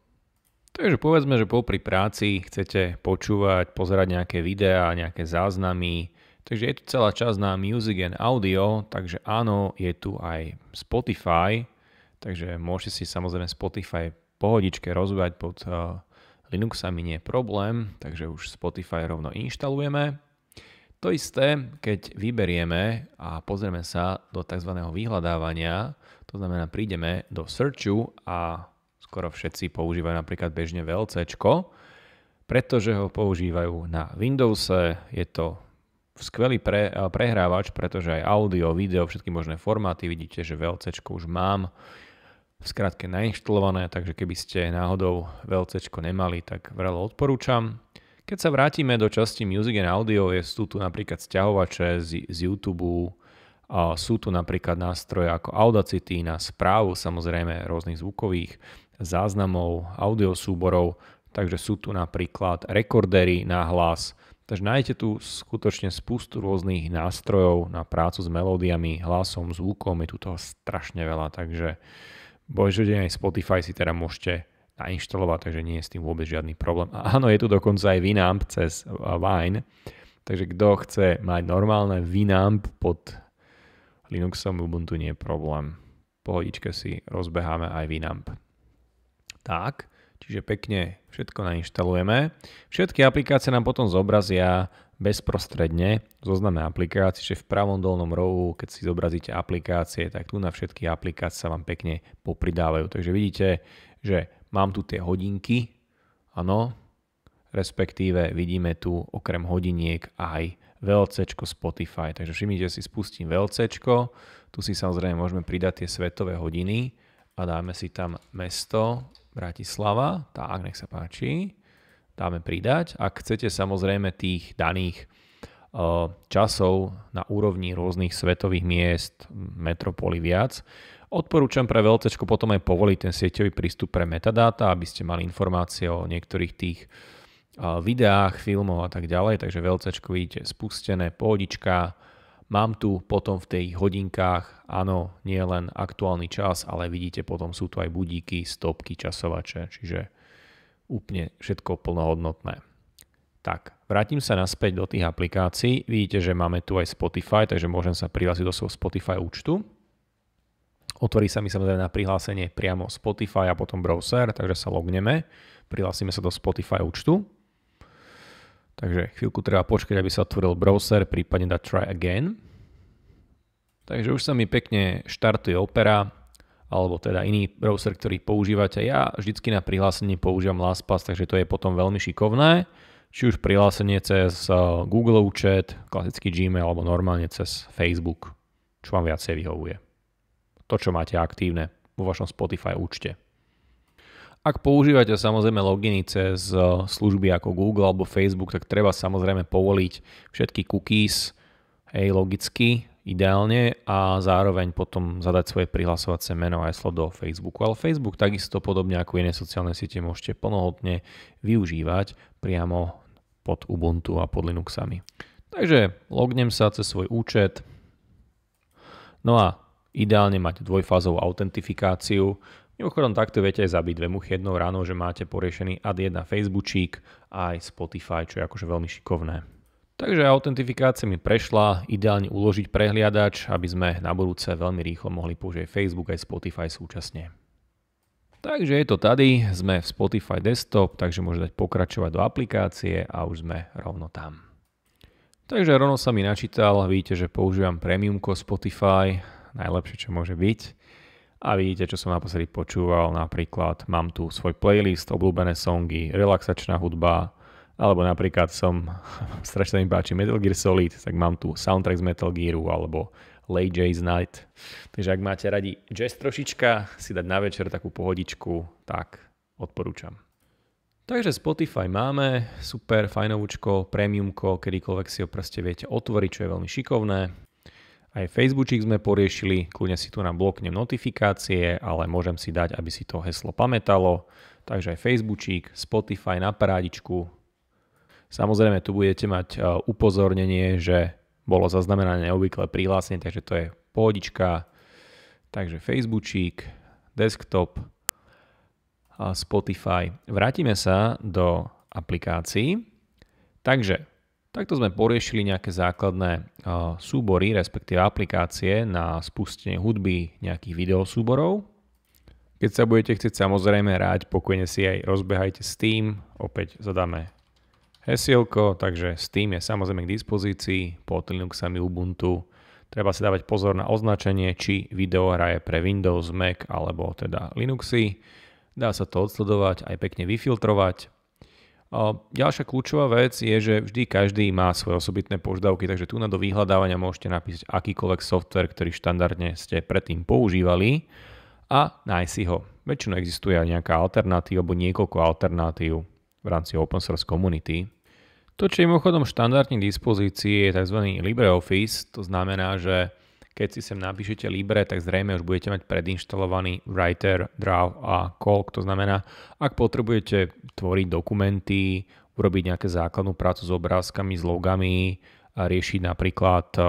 Takže povedzme, že popri práci chcete počúvať, pozerať nejaké videá, nejaké záznamy, takže je tu celá časť na Music and Audio, takže áno, je tu aj Spotify, takže môžete si samozrejme Spotify pohodičke rozvíjať pod uh, Linuxami nie je problém, takže už Spotify rovno inštalujeme. To isté, keď vyberieme a pozrieme sa do tzv. vyhľadávania, to znamená prídeme do searchu a skoro všetci používajú napríklad bežne VLC, pretože ho používajú na Windowse, je to skvelý pre, prehrávač, pretože aj audio, video, všetky možné formáty, vidíte, že VLC už mám, v skratke nainštalované, takže keby ste náhodou VLC nemali, tak veľa odporúčam. Keď sa vrátime do časti Music and Audio, je, sú tu napríklad stiahovače z, z YouTube, a sú tu napríklad nástroje ako Audacity na správu samozrejme rôznych zvukových záznamov, audiosúborov, takže sú tu napríklad rekordery na hlas, takže nájdete tu skutočne spustu rôznych nástrojov na prácu s melódiami, hlasom, zvukom, je tu toho strašne veľa, takže Božodene aj Spotify si teda môžete nainštalovať, takže nie je s tým vôbec žiadny problém. A áno, je tu dokonca aj Winamp cez Wine, takže kto chce mať normálne Winamp pod Linuxom Ubuntu nie je problém. Pohodičke si rozbeháme aj Winamp. Tak, čiže pekne všetko nainštalujeme. Všetky aplikácie nám potom zobrazia bezprostredne zozname aplikácií, že v pravom dolnom rohu, keď si zobrazíte aplikácie, tak tu na všetky aplikácie sa vám pekne popridávajú. Takže vidíte, že mám tu tie hodinky, áno, respektíve vidíme tu okrem hodiniek aj VLC Spotify. Takže všimnite si, spustím VLC, tu si samozrejme môžeme pridať tie svetové hodiny a dáme si tam mesto Bratislava, tak nech sa páči dáme pridať. Ak chcete samozrejme tých daných eh, časov na úrovni rôznych svetových miest, metropoly viac, odporúčam pre VLC potom aj povoliť ten sieťový prístup pre metadáta, aby ste mali informácie o niektorých tých eh, videách, filmov a tak ďalej. Takže VLC vidíte spustené, pohodička. Mám tu potom v tej hodinkách, áno, nie len aktuálny čas, ale vidíte potom sú tu aj budíky, stopky, časovače, čiže úplne všetko plnohodnotné. Tak, vrátim sa naspäť do tých aplikácií. Vidíte, že máme tu aj Spotify, takže môžem sa prihlásiť do svojho Spotify účtu. Otvorí sa mi samozrejme na prihlásenie priamo Spotify a potom browser, takže sa logneme. Prihlásime sa do Spotify účtu. Takže chvíľku treba počkať, aby sa otvoril browser, prípadne dať try again. Takže už sa mi pekne štartuje Opera, alebo teda iný browser, ktorý používate. Ja vždycky na prihlásenie používam LastPass, takže to je potom veľmi šikovné či už prihlásenie cez eh, Google účet, klasický Gmail alebo normálne cez Facebook, čo vám viacej vyhovuje. To, čo máte aktívne vo vašom Spotify účte. Ak používate samozrejme loginy cez eh, služby ako Google alebo Facebook, tak treba samozrejme povoliť všetky cookies, hej, logicky, ideálne a zároveň potom zadať svoje prihlasovacie meno a heslo do Facebooku. Ale Facebook takisto podobne ako iné sociálne siete môžete plnohodne využívať priamo pod Ubuntu a pod Linuxami. Takže lognem sa cez svoj účet. No a ideálne mať dvojfázovú autentifikáciu. Mimochodom takto viete aj zabiť dve muchy jednou ráno, že máte poriešený ad 1 Facebookík a aj Spotify, čo je akože veľmi šikovné. Takže autentifikácia mi prešla, ideálne uložiť prehliadač, aby sme na budúce veľmi rýchlo mohli použiť Facebook aj Spotify súčasne. Takže je to tady, sme v Spotify Desktop, takže môžete dať pokračovať do aplikácie a už sme rovno tam. Takže rovno sa mi načítal, vidíte, že používam premiumko Spotify, najlepšie čo môže byť. A vidíte, čo som naposledy počúval, napríklad mám tu svoj playlist, obľúbené songy, relaxačná hudba, alebo napríklad som, strašne mi páči Metal Gear Solid, tak mám tu soundtrack z Metal Gearu, alebo Late Jazz Night. Takže ak máte radi jazz trošička, si dať na večer takú pohodičku, tak odporúčam. Takže Spotify máme, super, fajnovúčko, premiumko, kedykoľvek si ho proste viete otvoriť, čo je veľmi šikovné. Aj Facebookík sme poriešili, kľudne si tu na bloknem notifikácie, ale môžem si dať, aby si to heslo pamätalo. Takže aj Facebookík, Spotify na parádičku. Samozrejme tu budete mať e, upozornenie, že bolo zaznamenané neobvyklé prihlásenie, takže to je pohodička. Takže Facebookík, desktop, Spotify. Vrátime sa do aplikácií. Takže takto sme poriešili nejaké základné súbory, respektíve aplikácie na spustenie hudby nejakých videosúborov. Keď sa budete chcieť samozrejme ráť, pokojne si aj rozbehajte Steam. Opäť zadáme hesielko, takže Steam je samozrejme k dispozícii pod Linuxami Ubuntu. Treba si dávať pozor na označenie, či video hraje pre Windows, Mac alebo teda Linuxy. Dá sa to odsledovať, aj pekne vyfiltrovať. Ďalšia kľúčová vec je, že vždy každý má svoje osobitné požiadavky, takže tu na do vyhľadávania môžete napísať akýkoľvek software, ktorý štandardne ste predtým používali a nájsť si ho. Väčšinou existuje aj nejaká alternatíva alebo niekoľko alternatív v rámci open source komunity. To, čo je mimochodom štandardne dispozícii, je tzv. LibreOffice. To znamená, že keď si sem napíšete Libre, tak zrejme už budete mať predinštalovaný Writer, Draw a Calc. To znamená, ak potrebujete tvoriť dokumenty, urobiť nejaké základnú prácu s obrázkami, s logami, a riešiť napríklad eh,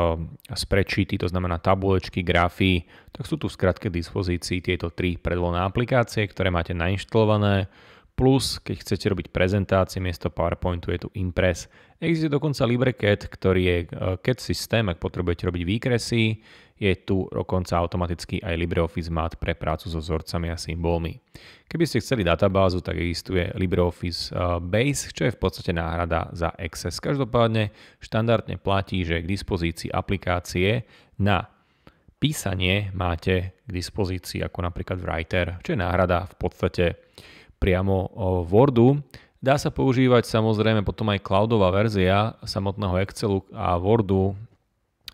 spreadsheety, to znamená tabulečky, grafy, tak sú tu v skratke dispozícii tieto tri predvolené aplikácie, ktoré máte nainštalované Plus, keď chcete robiť prezentácie miesto PowerPointu, je tu Impress. Existuje dokonca LibreCAD, ktorý je eh, CAD systém, ak potrebujete robiť výkresy. Je tu dokonca automaticky aj LibreOffice Mat pre prácu so vzorcami a symbolmi. Keby ste chceli databázu, tak existuje LibreOffice eh, Base, čo je v podstate náhrada za Access. Každopádne štandardne platí, že k dispozícii aplikácie na písanie máte k dispozícii ako napríklad Writer, čo je náhrada v podstate priamo Wordu. Dá sa používať samozrejme potom aj cloudová verzia samotného Excelu a Wordu,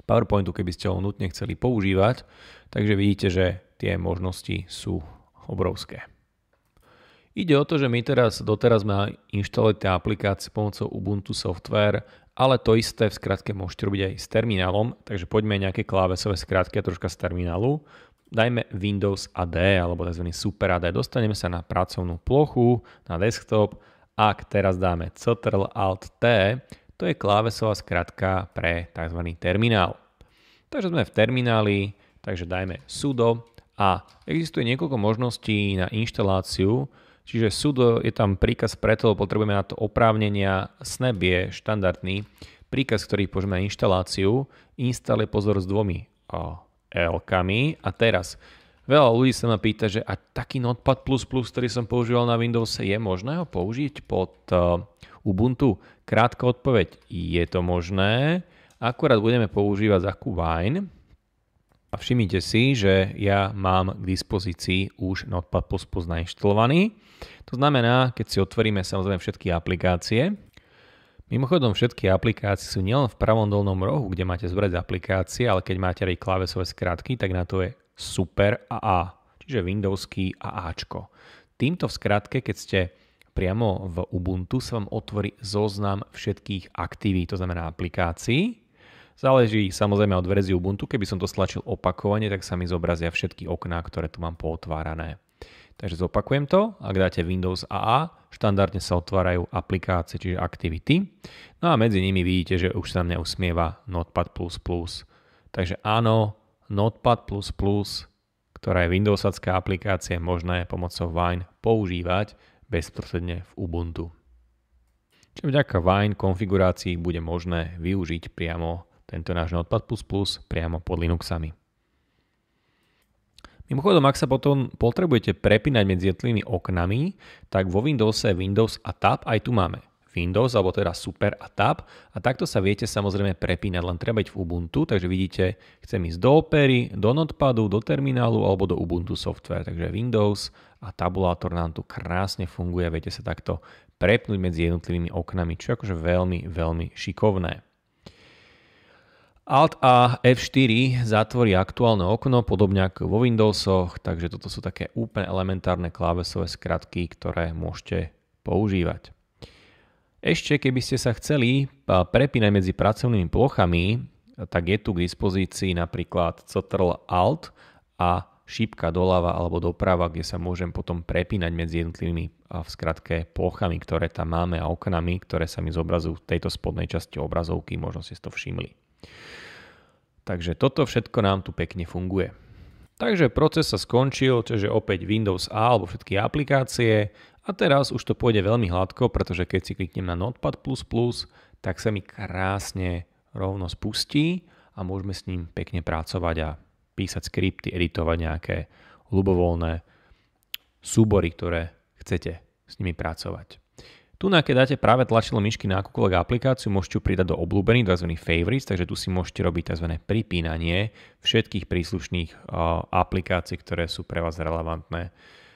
PowerPointu, keby ste ho nutne chceli používať. Takže vidíte, že tie možnosti sú obrovské. Ide o to, že my teraz doteraz sme inštalovali tie aplikácie pomocou Ubuntu Software, ale to isté v skratke môžete robiť aj s terminálom, takže poďme nejaké klávesové skratky a troška z terminálu dajme Windows AD alebo tzv. Super AD, dostaneme sa na pracovnú plochu, na desktop. Ak teraz dáme Ctrl Alt T, to je klávesová skratka pre tzv. terminál. Takže sme v termináli, takže dajme sudo a existuje niekoľko možností na inštaláciu, čiže sudo je tam príkaz preto, potrebujeme na to oprávnenia, snap je štandardný, príkaz, ktorý použijeme na inštaláciu, install je pozor s dvomi L-kami a teraz Veľa ľudí sa ma pýta, že a taký Notepad++, ktorý som používal na Windows, je možné ho použiť pod uh, Ubuntu? Krátka odpoveď, je to možné, akurát budeme používať za Wine. A všimnite si, že ja mám k dispozícii už Notepad++ nainštalovaný. To znamená, keď si otvoríme samozrejme všetky aplikácie, Mimochodom všetky aplikácie sú nielen v pravom dolnom rohu, kde máte zbrať aplikácie, ale keď máte aj klávesové skratky, tak na to je Super a A, čiže Windowsky a Ačko. Týmto v skratke, keď ste priamo v Ubuntu, sa vám otvorí zoznam všetkých aktivít, to znamená aplikácií. Záleží samozrejme od verzie Ubuntu, keby som to stlačil opakovane, tak sa mi zobrazia všetky okná, ktoré tu mám pootvárané. Takže zopakujem to, ak dáte Windows AA, štandardne sa otvárajú aplikácie, čiže aktivity. No a medzi nimi vidíte, že už sa na mňa usmieva Notepad++. Takže áno, Notepad++, ktorá je Windowsacká aplikácia, je možné pomocou Wine používať bezprostredne v Ubuntu. Čiže vďaka Wine konfigurácii bude možné využiť priamo tento náš Notepad++ priamo pod Linuxami. Mimochodom, ak sa potom potrebujete prepínať medzi jednotlivými oknami, tak vo Windowse Windows a Tab aj tu máme Windows, alebo teda Super a Tab a takto sa viete samozrejme prepínať, len treba byť v Ubuntu, takže vidíte, chcem ísť do Opery, do Notepadu, do terminálu alebo do Ubuntu software, takže Windows a tabulátor nám tu krásne funguje, viete sa takto prepnúť medzi jednotlivými oknami, čo je akože veľmi, veľmi šikovné. Alt a F4 zatvorí aktuálne okno, podobne ako vo Windowsoch, takže toto sú také úplne elementárne klávesové skratky, ktoré môžete používať. Ešte keby ste sa chceli prepínať medzi pracovnými plochami, tak je tu k dispozícii napríklad Ctrl Alt a šípka doľava alebo doprava, kde sa môžem potom prepínať medzi jednotlivými v skratke plochami, ktoré tam máme a oknami, ktoré sa mi zobrazujú v tejto spodnej časti obrazovky, možno ste to všimli. Takže toto všetko nám tu pekne funguje. Takže proces sa skončil, čiže opäť Windows A alebo všetky aplikácie a teraz už to pôjde veľmi hladko, pretože keď si kliknem na Notepad++, tak sa mi krásne rovno spustí a môžeme s ním pekne pracovať a písať skripty, editovať nejaké ľubovoľné súbory, ktoré chcete s nimi pracovať. Tu na keď dáte práve tlačidlo myšky na akúkoľvek aplikáciu, môžete ju pridať do obľúbených, tzv. favorites, takže tu si môžete robiť tzv. pripínanie všetkých príslušných aplikácií, ktoré sú pre vás relevantné.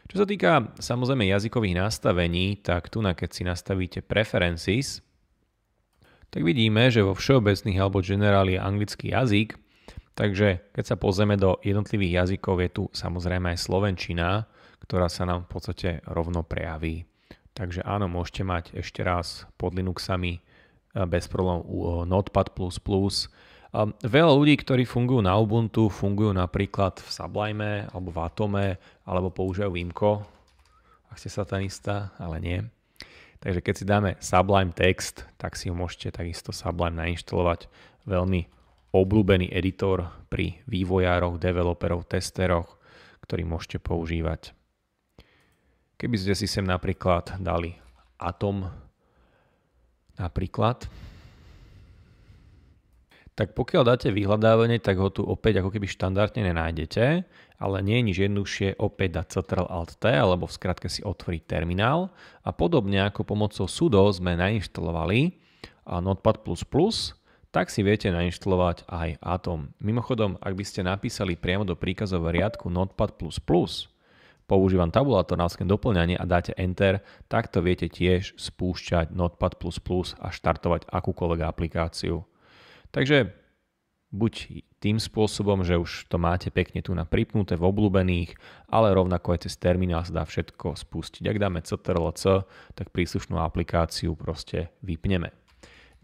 Čo sa týka samozrejme jazykových nastavení, tak tu na keď si nastavíte preferences, tak vidíme, že vo všeobecných alebo generál je anglický jazyk, takže keď sa pozrieme do jednotlivých jazykov, je tu samozrejme aj slovenčina, ktorá sa nám v podstate rovno prejaví. Takže áno, môžete mať ešte raz pod Linuxami eh, bez problémov Notepad++, Veľa ľudí, ktorí fungujú na Ubuntu, fungujú napríklad v Sublime alebo v Atome, alebo používajú Vimko, ak ste satanista, ale nie. Takže keď si dáme Sublime text, tak si ho môžete takisto Sublime nainštalovať. Veľmi obľúbený editor pri vývojároch, developerov, testeroch, ktorý môžete používať. Keby ste si sem napríklad dali Atom, napríklad, tak pokiaľ dáte vyhľadávanie, tak ho tu opäť ako keby štandardne nenájdete, ale nie je nič jednoduchšie opäť dať Ctrl Alt T, alebo v skratke si otvoriť terminál a podobne ako pomocou sudo sme nainštalovali Notepad++, tak si viete nainštalovať aj Atom. Mimochodom, ak by ste napísali priamo do príkazového riadku Notepad++, používam tabulátornávské doplňanie a dáte Enter, tak to viete tiež spúšťať Notepad++ a štartovať akúkoľvek aplikáciu. Takže buď tým spôsobom, že už to máte pekne tu na pripnuté v obľúbených, ale rovnako aj cez terminál sa dá všetko spustiť. Ak dáme CTRL-C, tak príslušnú aplikáciu proste vypneme.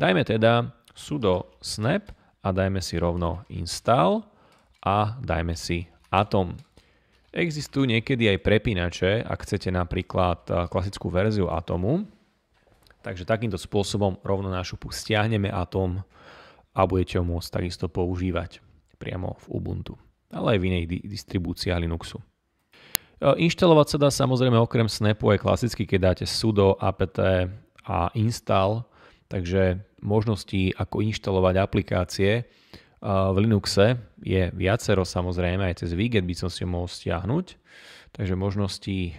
Dajme teda sudo snap a dajme si rovno install a dajme si atom. Existujú niekedy aj prepínače, ak chcete napríklad eh, klasickú verziu atomu. Takže takýmto spôsobom rovno na šupu stiahneme atom a budete ho môcť takisto používať. priamo v Ubuntu, ale aj v inej di- distribúcii Linuxu. Inštalovať sa dá samozrejme okrem snapu aj klasicky, keď dáte sudo apt a install, takže možností ako inštalovať aplikácie v Linuxe je viacero samozrejme, aj cez Wiget by som si mohol stiahnuť, takže možnosti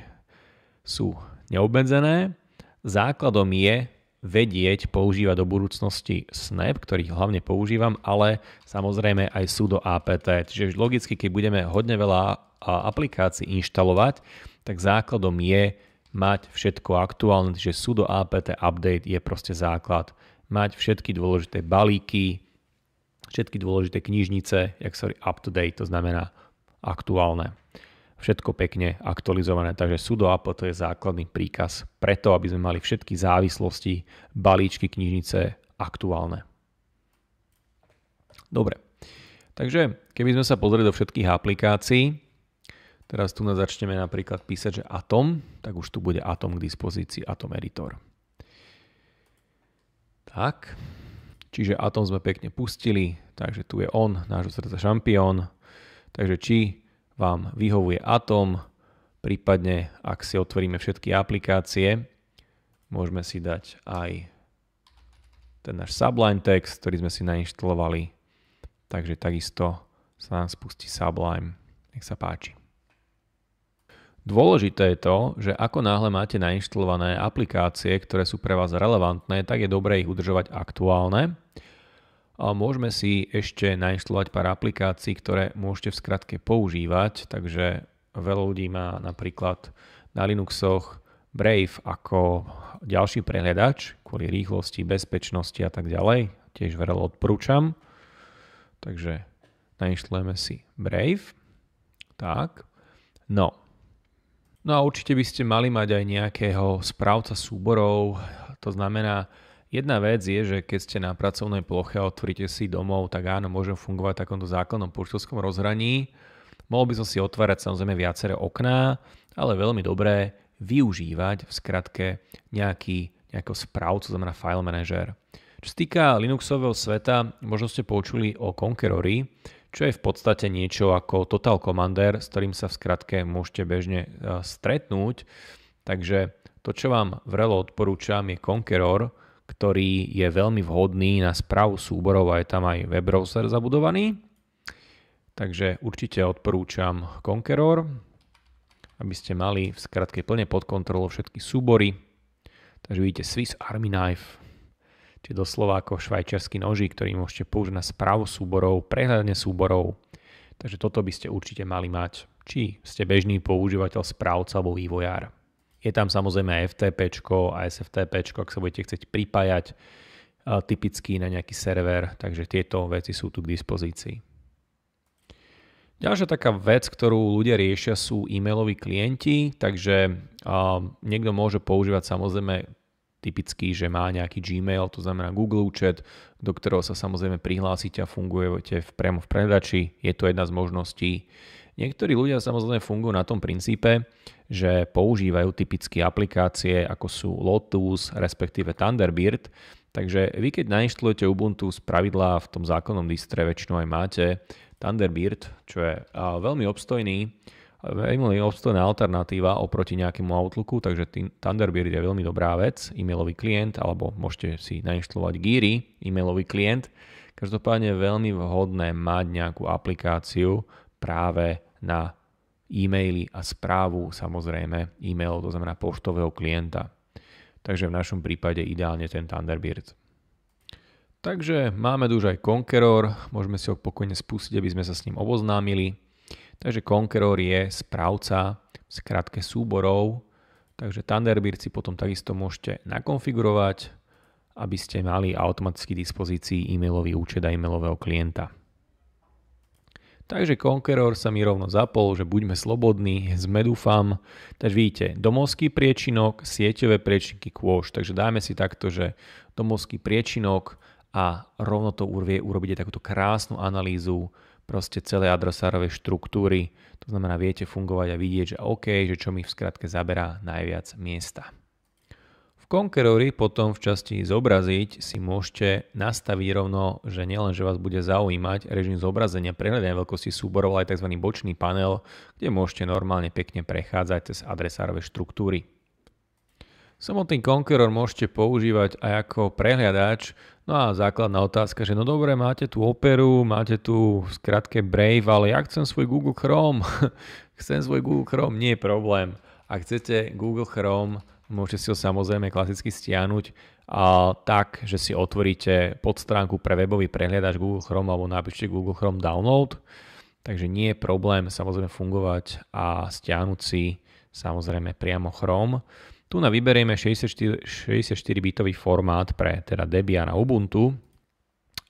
sú neobmedzené. Základom je vedieť používať do budúcnosti Snap, ktorý hlavne používam, ale samozrejme aj sudo apt. Čiže logicky, keď budeme hodne veľa aplikácií inštalovať, tak základom je mať všetko aktuálne, že sudo apt update je proste základ. Mať všetky dôležité balíky, všetky dôležité knižnice, jak sa up to date, to znamená aktuálne. Všetko pekne aktualizované, takže sudo apt to je základný príkaz preto, aby sme mali všetky závislosti, balíčky, knižnice aktuálne. Dobre, takže keby sme sa pozreli do všetkých aplikácií, Teraz tu začneme napríklad písať, že Atom, tak už tu bude Atom k dispozícii, Atom Editor. Tak, čiže Atom sme pekne pustili, takže tu je on, nášho srdca šampión. Takže či vám vyhovuje Atom, prípadne ak si otvoríme všetky aplikácie, môžeme si dať aj ten náš Sublime text, ktorý sme si nainštalovali. Takže takisto sa nám spustí Sublime. Nech sa páči. Dôležité je to, že ako náhle máte nainštalované aplikácie, ktoré sú pre vás relevantné, tak je dobré ich udržovať aktuálne. Môžeme si ešte nainštalovať pár aplikácií, ktoré môžete v skratke používať, takže veľa ľudí má napríklad na Linuxoch Brave ako ďalší prehľadač kvôli rýchlosti, bezpečnosti a tak ďalej. Tiež veľa odporúčam. Takže nainštalujeme si Brave. Tak. No, No a určite by ste mali mať aj nejakého správca súborov. To znamená, jedna vec je, že keď ste na pracovnej ploche a otvoríte si domov, tak áno, môžem fungovať v takomto základnom počtovskom rozhraní. Mohol by som si otvárať samozrejme viaceré okná, ale veľmi dobré využívať v skratke nejaký, nejakého správcu, znamená file manager. Čo sa týka Linuxového sveta, možno ste počuli o Conquerory, čo je v podstate niečo ako Total Commander, s ktorým sa v skratke môžete bežne e, stretnúť. Takže to, čo vám vrelo odporúčam, je Conqueror, ktorý je veľmi vhodný na správu súborov a je tam aj web browser zabudovaný. Takže určite odporúčam Conqueror, aby ste mali v skratke plne pod kontrolou všetky súbory. Takže vidíte Swiss Army Knife, či doslova ako švajčiarsky noži, ktorý môžete použiť na správu súborov, prehľadne súborov. Takže toto by ste určite mali mať, či ste bežný používateľ správca alebo vývojár. Je tam samozrejme aj FTP a SFTP, ak sa budete chcieť pripájať typicky na nejaký server, takže tieto veci sú tu k dispozícii. Ďalšia taká vec, ktorú ľudia riešia, sú e-mailoví klienti, takže niekto môže používať samozrejme typicky, že má nejaký Gmail, to znamená Google účet, do ktorého sa samozrejme prihlásite a fungujete priamo v prehľadači. Je to jedna z možností. Niektorí ľudia samozrejme fungujú na tom princípe, že používajú typické aplikácie ako sú Lotus, respektíve Thunderbird, takže vy keď nainštalujete Ubuntu z pravidla v tom základnom distre väčšinou aj máte Thunderbird, čo je veľmi obstojný veľmi obstojná alternatíva oproti nejakému Outlooku, takže Thunderbird je veľmi dobrá vec, e-mailový klient, alebo môžete si nainštalovať Geary, e-mailový klient. Každopádne je veľmi vhodné mať nejakú aplikáciu práve na e-maily a správu samozrejme e-mailov, to znamená poštového klienta. Takže v našom prípade ideálne ten Thunderbird. Takže máme tu už aj Conqueror, môžeme si ho pokojne spustiť, aby sme sa s ním oboznámili. Takže Conqueror je správca v skratke súborov, takže Thunderbird si potom takisto môžete nakonfigurovať, aby ste mali automaticky dispozícii e-mailový účet a e-mailového klienta. Takže Conqueror sa mi rovno zapol, že buďme slobodní, sme dúfam. Takže vidíte, domovský priečinok, sieťové priečinky kôž. Takže dáme si takto, že domovský priečinok a rovno to vie urobiť takúto krásnu analýzu proste celé adresárovej štruktúry. To znamená, viete fungovať a vidieť, že OK, že čo mi v skratke zaberá najviac miesta. V Conquerori potom v časti zobraziť si môžete nastaviť rovno, že nielen, že vás bude zaujímať režim zobrazenia, prehľadania veľkosti súborov, ale aj tzv. bočný panel, kde môžete normálne pekne prechádzať cez adresárové štruktúry. Samotný Conqueror môžete používať aj ako prehliadač, no a základná otázka, že no dobre, máte tu Operu, máte tu skratke Brave, ale ja chcem svoj Google Chrome. chcem svoj Google Chrome, nie je problém. Ak chcete Google Chrome Môžete si ho samozrejme klasicky stiahnuť a tak, že si otvoríte podstránku pre webový prehliadač Google Chrome alebo napíšte Google Chrome Download. Takže nie je problém samozrejme fungovať a stiahnuť si samozrejme priamo Chrome. Tu na vyberieme 64, 64-bitový formát pre teda Debian a Ubuntu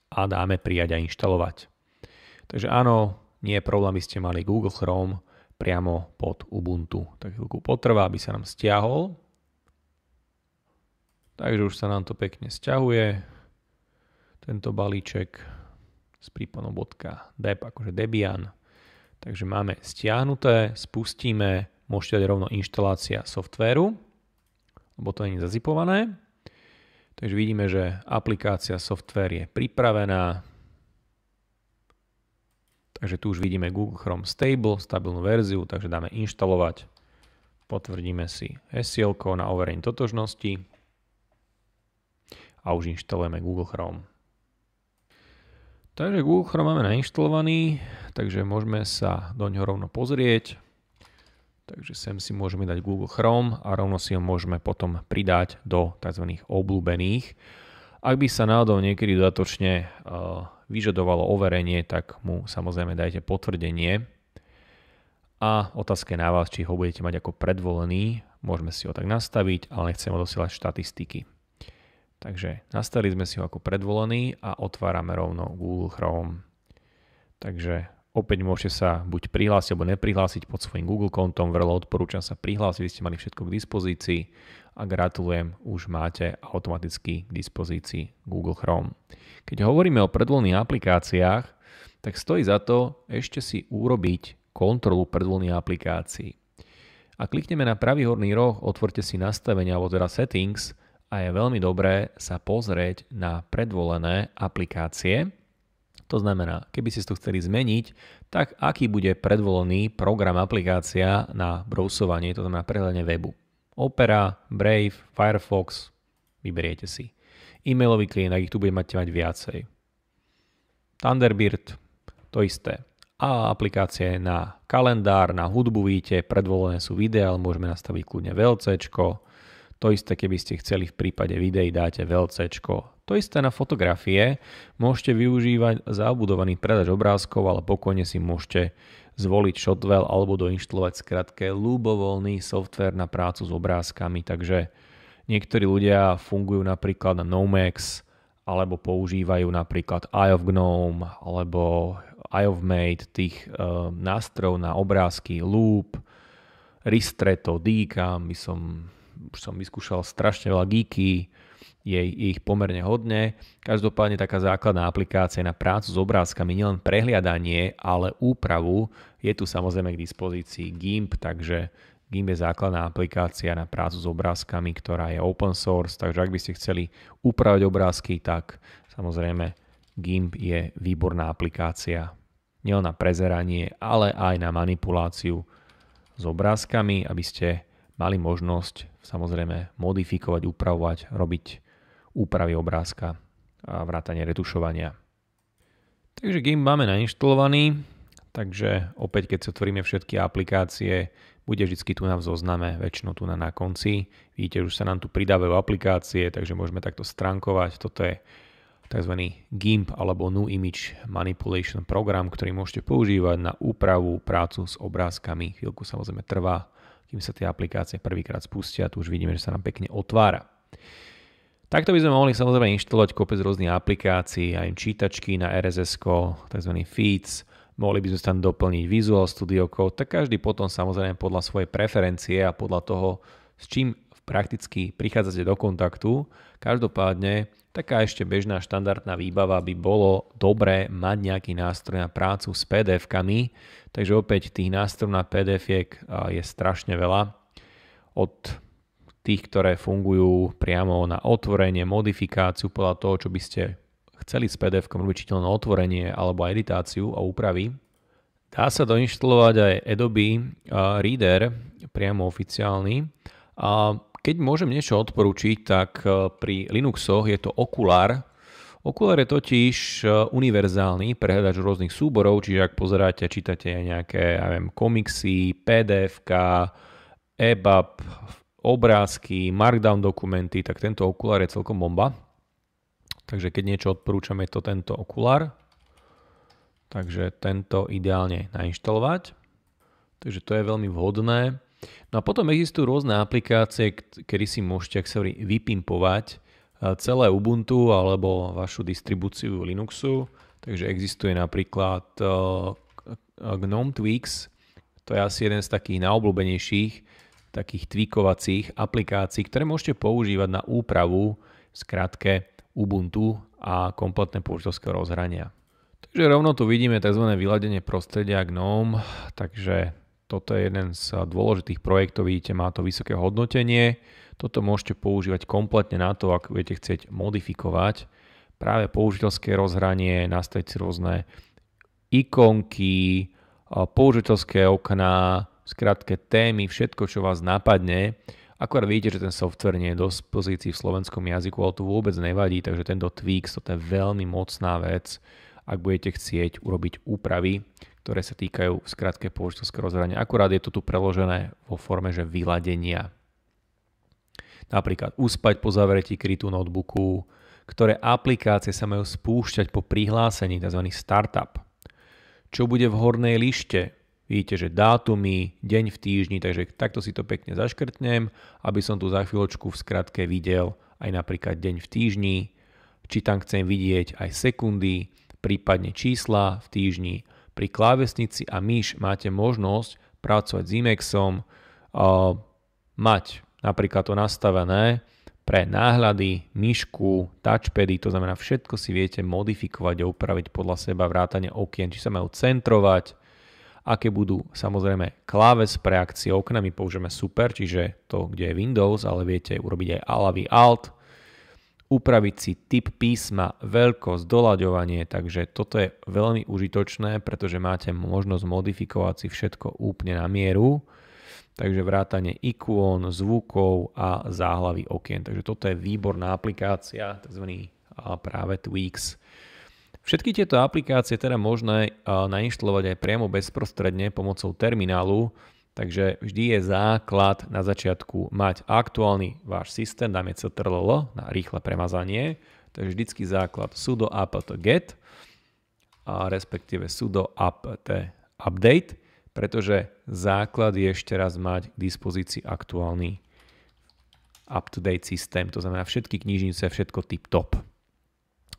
a dáme prijať a inštalovať. Takže áno, nie je problém, aby ste mali Google Chrome priamo pod Ubuntu. Tak chvíľku potrvá, aby sa nám stiahol. Takže už sa nám to pekne stiahuje. Tento balíček s príponom .deb, akože Debian. Takže máme stiahnuté, spustíme, môžete dať rovno inštalácia softvéru, lebo to nie je zazipované. Takže vidíme, že aplikácia software je pripravená. Takže tu už vidíme Google Chrome Stable, stabilnú verziu, takže dáme inštalovať. Potvrdíme si SEL na overenie totožnosti a už inštalujeme Google Chrome. Takže Google Chrome máme nainštalovaný, takže môžeme sa do ňoho rovno pozrieť. Takže sem si môžeme dať Google Chrome a rovno si ho môžeme potom pridať do tzv. obľúbených. Ak by sa náhodou niekedy dodatočne uh, vyžadovalo overenie, tak mu samozrejme dajte potvrdenie. A otázka je na vás, či ho budete mať ako predvolený. Môžeme si ho tak nastaviť, ale nechceme dosielať štatistiky. Takže nastavili sme si ho ako predvolený a otvárame rovno Google Chrome. Takže opäť môžete sa buď prihlásiť alebo neprihlásiť pod svojím Google kontom. Veľa odporúčam sa prihlásiť, vy ste mali všetko k dispozícii a gratulujem, už máte automaticky k dispozícii Google Chrome. Keď hovoríme o predvolených aplikáciách, tak stojí za to ešte si urobiť kontrolu predvolených aplikácií. A klikneme na pravý horný roh, otvorte si nastavenia alebo teda settings a je veľmi dobré sa pozrieť na predvolené aplikácie. To znamená, keby ste to chceli zmeniť, tak aký bude predvolený program aplikácia na browsovanie, to znamená prehľadanie webu. Opera, Brave, Firefox, vyberiete si. E-mailový klient, ak ich tu bude mať mať viacej. Thunderbird, to isté. A aplikácie na kalendár, na hudbu vidíte, predvolené sú videá, ale môžeme nastaviť kľudne VLCčko, to isté, keby ste chceli v prípade videí dáte VLC. To isté na fotografie. Môžete využívať zabudovaný predač obrázkov, ale pokojne si môžete zvoliť Shotwell alebo doinštalovať skratke ľubovoľný software na prácu s obrázkami. Takže niektorí ľudia fungujú napríklad na Nomex, alebo používajú napríklad Eye of Gnome alebo Eye of Mate, tých uh, nástrojov na obrázky, Loop, Ristretto, Dcam by som už som vyskúšal strašne veľa geeky, je ich pomerne hodne. Každopádne taká základná aplikácia na prácu s obrázkami, nielen prehliadanie, ale úpravu je tu samozrejme k dispozícii GIMP, takže GIMP je základná aplikácia na prácu s obrázkami, ktorá je open source, takže ak by ste chceli upravať obrázky, tak samozrejme GIMP je výborná aplikácia nielen na prezeranie, ale aj na manipuláciu s obrázkami, aby ste mali možnosť samozrejme modifikovať, upravovať, robiť úpravy obrázka a vrátanie retušovania. Takže game máme nainštalovaný, takže opäť keď si otvoríme všetky aplikácie, bude vždy tu na v zozname, väčšinou tu na, na konci. Vidíte, už sa nám tu pridávajú aplikácie, takže môžeme takto stránkovať. Toto je tzv. GIMP alebo New Image Manipulation program, ktorý môžete používať na úpravu, prácu s obrázkami. Chvíľku samozrejme trvá, kým sa tie aplikácie prvýkrát spustia, tu už vidíme, že sa nám pekne otvára. Takto by sme mohli samozrejme inštalovať kopec rôznych aplikácií, aj čítačky na RSS, tzv. feeds, mohli by sme tam doplniť Visual Studio Code, tak každý potom samozrejme podľa svojej preferencie a podľa toho, s čím prakticky prichádzate do kontaktu. Každopádne taká ešte bežná štandardná výbava by bolo dobré mať nejaký nástroj na prácu s PDF-kami, takže opäť tých nástrojov na pdf je strašne veľa. Od tých, ktoré fungujú priamo na otvorenie, modifikáciu podľa toho, čo by ste chceli s pdf robiť na otvorenie alebo editáciu a úpravy. Dá sa doinštalovať aj Adobe Reader, priamo oficiálny. A keď môžem niečo odporučiť, tak pri Linuxoch je to Okular. Okular je totiž univerzálny prehľadač rôznych súborov, čiže ak pozeráte, čítate nejaké ja viem, komiksy, pdf EBUB, obrázky, markdown dokumenty, tak tento okulár je celkom bomba. Takže keď niečo odporúčam, je to tento okulár. Takže tento ideálne nainštalovať. Takže to je veľmi vhodné. No a potom existujú rôzne aplikácie, kedy si môžete, ak sa hovorí, vypimpovať celé Ubuntu alebo vašu distribúciu Linuxu. Takže existuje napríklad GNOME Tweaks, to je asi jeden z takých najobľúbenejších, takých tweakovacích aplikácií, ktoré môžete používať na úpravu v skratke Ubuntu a kompletné použiteľské rozhrania. Takže rovno tu vidíme tzv. vyladenie prostredia GNOME, takže toto je jeden z dôležitých projektov, vidíte, má to vysoké hodnotenie. Toto môžete používať kompletne na to, ak budete chcieť modifikovať práve použiteľské rozhranie, nastaviť si rôzne ikonky, použiteľské okná, skratke témy, všetko, čo vás napadne. Akorát vidíte, že ten software nie je do pozícii v slovenskom jazyku, ale to vôbec nevadí, takže tento Tweaks, to je veľmi mocná vec, ak budete chcieť urobiť úpravy, ktoré sa týkajú v skratke použiteľského rozhrania. Akurát je to tu preložené vo forme, že vyladenia. Napríklad uspať po zavretí krytu notebooku, ktoré aplikácie sa majú spúšťať po prihlásení, tzv. startup. Čo bude v hornej lište, Vidíte, že dátumy, deň v týždni, takže takto si to pekne zaškrtnem, aby som tu za chvíľočku v skratke videl aj napríklad deň v týždni, či tam chcem vidieť aj sekundy, prípadne čísla v týždni. Pri klávesnici a myš máte možnosť pracovať s Imexom, mať napríklad to nastavené pre náhľady, myšku, touchpady, to znamená všetko si viete modifikovať a upraviť podľa seba vrátane okien, či sa majú centrovať, aké budú samozrejme kláves pre akcie okna, my použijeme super, čiže to, kde je Windows, ale viete urobiť aj Alavy Alt, upraviť si typ písma, veľkosť, doľaďovanie, takže toto je veľmi užitočné, pretože máte možnosť modifikovať si všetko úplne na mieru, takže vrátanie ikon, zvukov a záhlavy okien. Takže toto je výborná aplikácia, tzv. práve Tweaks. Všetky tieto aplikácie teda možné nainštalovať aj priamo bezprostredne pomocou terminálu, takže vždy je základ na začiatku mať aktuálny váš systém, dáme ctrl na rýchle premazanie, takže vždycky základ sudo apt get a respektíve sudo apt update, pretože základ je ešte raz mať k dispozícii aktuálny up-to-date systém, to znamená všetky knižnice, všetko tip-top.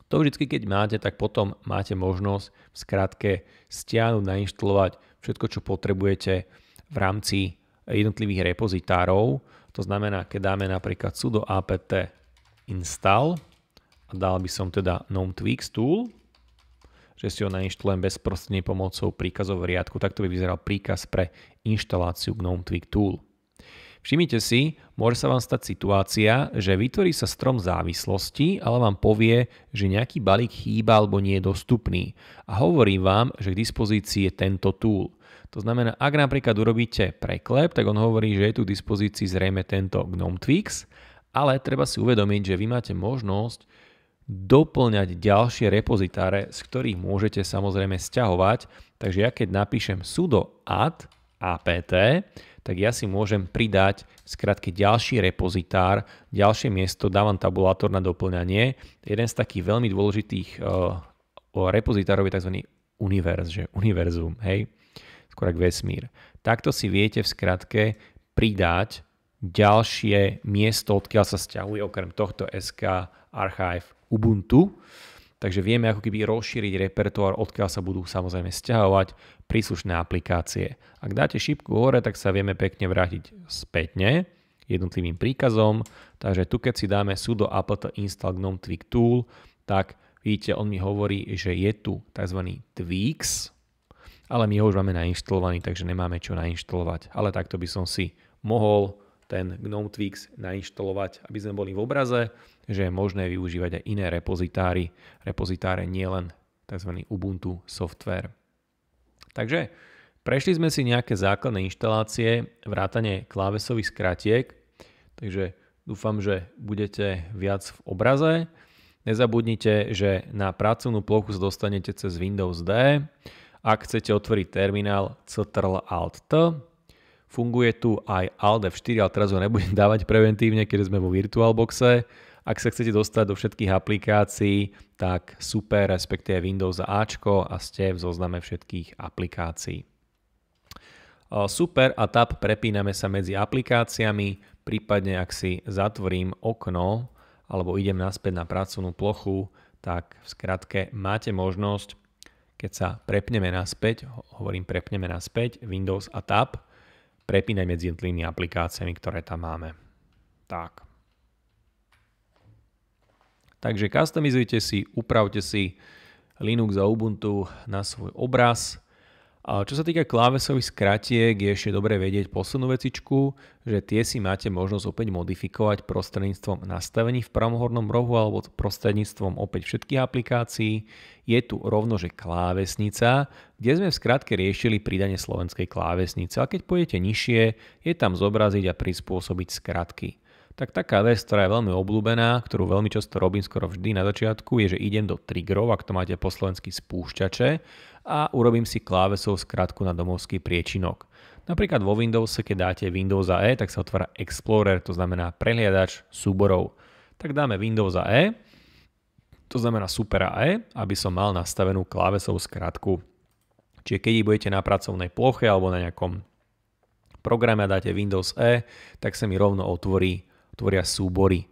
To vždy, keď máte, tak potom máte možnosť v skratke stiahnuť, nainštalovať všetko, čo potrebujete v rámci jednotlivých repozitárov. To znamená, keď dáme napríklad sudo apt install a dal by som teda gnome tweaks tool, že si ho nainštalujem bezprostredne pomocou príkazov v riadku, tak to by vyzeral príkaz pre inštaláciu gnome tweak tool. Všimnite si, môže sa vám stať situácia, že vytvorí sa strom závislosti, ale vám povie, že nejaký balík chýba alebo nie je dostupný a hovorí vám, že k dispozícii je tento tool. To znamená, ak napríklad urobíte preklep, tak on hovorí, že je tu k dispozícii zrejme tento GNOME Tweaks, ale treba si uvedomiť, že vy máte možnosť doplňať ďalšie repozitáre, z ktorých môžete samozrejme stiahovať. Takže ja keď napíšem sudo add apt, tak ja si môžem pridať skratke ďalší repozitár, ďalšie miesto, dávam tabulátor na doplňanie. Jeden z takých veľmi dôležitých uh, repozitárov je tzv. univerz, že univerzum, hej, skôr ako vesmír. Takto si viete v skratke pridať ďalšie miesto, odkiaľ sa stiahuje okrem tohto SK Archive Ubuntu. Takže vieme ako keby rozšíriť repertoár, odkiaľ sa budú samozrejme stiahovať príslušné aplikácie. Ak dáte šípku hore, tak sa vieme pekne vrátiť spätne jednotlivým príkazom. Takže tu keď si dáme sudo apt install gnome tweak tool, tak vidíte, on mi hovorí, že je tu tzv. tweaks, ale my ho už máme nainštalovaný, takže nemáme čo nainštalovať. Ale takto by som si mohol ten GNOME Tweaks nainštalovať, aby sme boli v obraze, že je možné využívať aj iné repozitáry, repozitáre nielen tzv. Ubuntu software. Takže prešli sme si nejaké základné inštalácie, vrátane klávesových skratiek, takže dúfam, že budete viac v obraze. Nezabudnite, že na pracovnú plochu dostanete cez Windows D. Ak chcete otvoriť terminál Ctrl Alt T, funguje tu aj Alt F4, ale teraz ho nebudem dávať preventívne, keď sme vo VirtualBoxe. Ak sa chcete dostať do všetkých aplikácií, tak super, respektíve Windows Ačko a ste v zozname všetkých aplikácií. Super a Tab prepíname sa medzi aplikáciami, prípadne ak si zatvorím okno alebo idem naspäť na pracovnú plochu, tak v skratke máte možnosť, keď sa prepneme naspäť, hovorím prepneme naspäť, Windows a Tab, prepínať medzi jednotlivými aplikáciami, ktoré tam máme. Tak. Takže customizujte si, upravte si Linux a Ubuntu na svoj obraz. A čo sa týka klávesových skratiek, je ešte dobre vedieť poslednú vecičku, že tie si máte možnosť opäť modifikovať prostredníctvom nastavení v pravom hornom rohu alebo prostredníctvom opäť všetkých aplikácií. Je tu rovno, že klávesnica, kde sme v skratke riešili pridanie slovenskej klávesnice. A keď pôjdete nižšie, je tam zobraziť a prispôsobiť skratky tak taká vec, ktorá je veľmi obľúbená, ktorú veľmi často robím skoro vždy na začiatku, je, že idem do triggerov, ak to máte po slovensky spúšťače a urobím si klávesov skratku na domovský priečinok. Napríklad vo Windowse, keď dáte Windows E, tak sa otvára Explorer, to znamená prehliadač súborov. Tak dáme Windows E, to znamená Super E, aby som mal nastavenú klávesovú skratku. Čiže keď budete na pracovnej ploche alebo na nejakom programe a dáte Windows E, tak sa mi rovno otvorí tvoria súbory.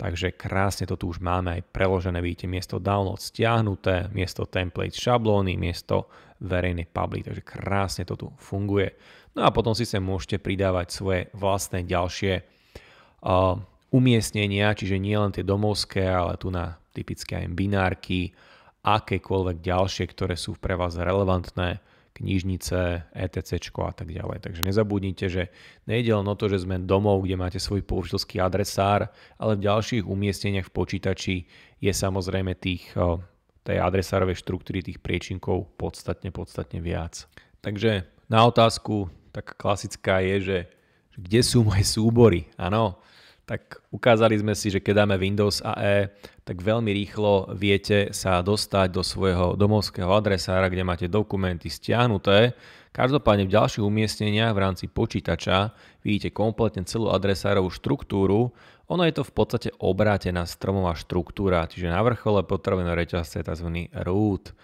Takže krásne to tu už máme aj preložené, vidíte, miesto download stiahnuté, miesto template šablóny, miesto verejnej public, takže krásne to tu funguje. No a potom si sa môžete pridávať svoje vlastné ďalšie uh, umiestnenia, čiže nie len tie domovské, ale tu na typické aj binárky, akékoľvek ďalšie, ktoré sú pre vás relevantné knižnice, ETC a tak ďalej. Takže nezabudnite, že nejde len o to, že sme domov, kde máte svoj použiteľský adresár, ale v ďalších umiestneniach v počítači je samozrejme tých, tej adresárovej štruktúry tých priečinkov podstatne, podstatne viac. Takže na otázku taká klasická je, že, že kde sú moje súbory? Áno, tak ukázali sme si, že keď dáme Windows a E, tak veľmi rýchlo viete sa dostať do svojho domovského adresára, kde máte dokumenty stiahnuté. Každopádne v ďalších umiestneniach v rámci počítača vidíte kompletne celú adresárovú štruktúru. Ono je to v podstate obrátená stromová štruktúra, čiže na vrchole potrebujeme reťazce tzv. root.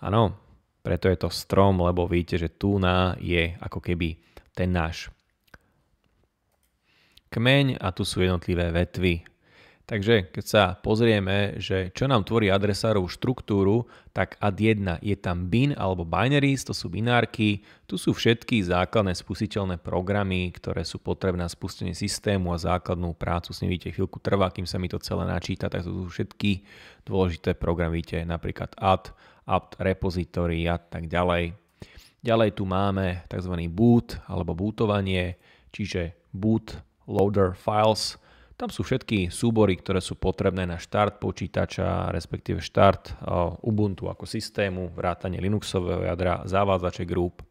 Áno, preto je to strom, lebo vidíte, že tu na je ako keby ten náš kmeň a tu sú jednotlivé vetvy. Takže keď sa pozrieme, že čo nám tvorí adresárovú štruktúru, tak ad 1 je tam bin alebo binaries, to sú binárky, tu sú všetky základné spustiteľné programy, ktoré sú potrebné na spustenie systému a základnú prácu s nimi vidíte chvíľku trvá, kým sa mi to celé načíta, tak to sú všetky dôležité programy, vidíte napríklad add, apt repository a tak ďalej. Ďalej tu máme tzv. boot alebo bootovanie, čiže boot loader files. Tam sú všetky súbory, ktoré sú potrebné na štart počítača, respektíve štart Ubuntu ako systému, vrátanie Linuxového jadra, zavádzače group.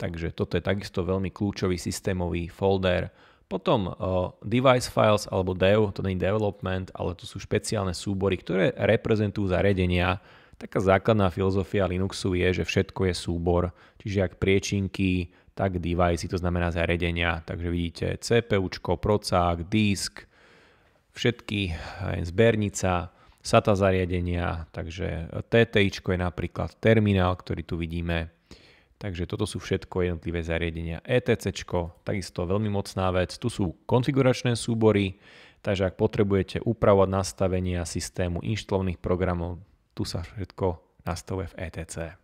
Takže toto je takisto veľmi kľúčový systémový folder. Potom uh, device files alebo dev, to nie je development, ale to sú špeciálne súbory, ktoré reprezentujú zariadenia. Taká základná filozofia Linuxu je, že všetko je súbor, čiže ak priečinky, tak device, to znamená zariadenia. Takže vidíte CPU, procák, disk, všetky zbernica, SATA zariadenia, takže TTI je napríklad terminál, ktorý tu vidíme. Takže toto sú všetko jednotlivé zariadenia. ETC, takisto veľmi mocná vec. Tu sú konfiguračné súbory, takže ak potrebujete upravovať nastavenia systému inštalovných programov, tu sa všetko nastavuje v ETC.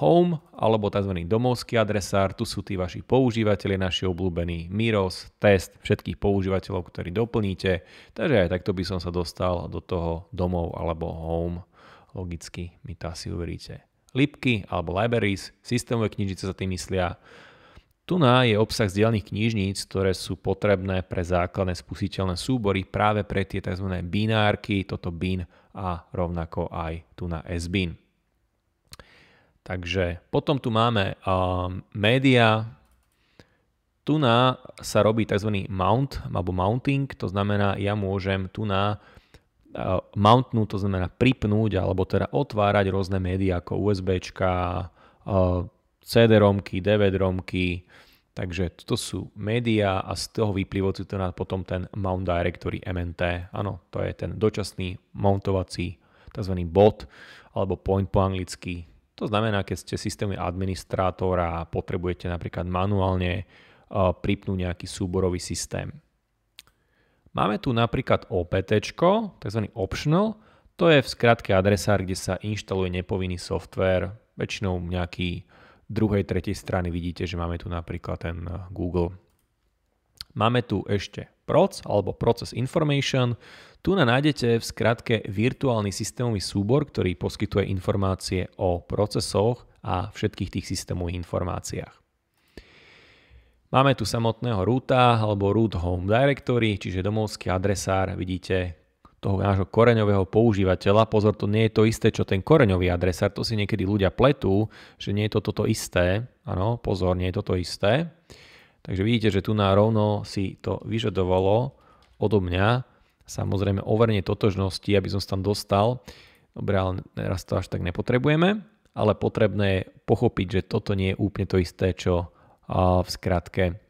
Home alebo tzv. domovský adresár, tu sú tí vaši používateľi, naši obľúbení Miros, test všetkých používateľov, ktorí doplníte. Takže aj takto by som sa dostal do toho domov alebo home. Logicky mi to asi uveríte. Lipky alebo libraries, systémové knižnice sa tým myslia. Tu na je obsah zdieľaných knižníc, ktoré sú potrebné pre základné spustiteľné súbory práve pre tie tzv. binárky, toto bin a rovnako aj tu na SBIN. Takže potom tu máme um, média. Tu na sa robí tzv. mount alebo mounting, to znamená, ja môžem tu na uh, mountnúť, to znamená pripnúť alebo teda otvárať rôzne médiá ako USB, uh, CD-romky, DVD-romky, takže toto sú médiá a z toho vyplývajúci to potom ten Mount Directory MNT. Áno, to je ten dočasný mountovací tzv. bot alebo point po anglicky. To znamená, keď ste systémový administrátor a potrebujete napríklad manuálne pripnúť nejaký súborový systém. Máme tu napríklad OPT, tzv. optional, to je v skratke adresár, kde sa inštaluje nepovinný software, väčšinou nejaký druhej, tretej strany vidíte, že máme tu napríklad ten eh, Google. Máme tu ešte PROC alebo Process Information. Tu na nájdete v skratke virtuálny systémový súbor, ktorý poskytuje informácie o procesoch a všetkých tých systémových informáciách. Máme tu samotného roota alebo root home directory, čiže domovský adresár. Vidíte, toho nášho koreňového používateľa. Pozor, to nie je to isté, čo ten koreňový adresár, to si niekedy ľudia pletú, že nie je to toto isté. Áno, pozor, nie je toto isté. Takže vidíte, že tu na rovno si to vyžadovalo odo mňa. Samozrejme overenie totožnosti, aby som sa tam dostal. Dobre, ale teraz to až tak nepotrebujeme, ale potrebné je pochopiť, že toto nie je úplne to isté, čo v skratke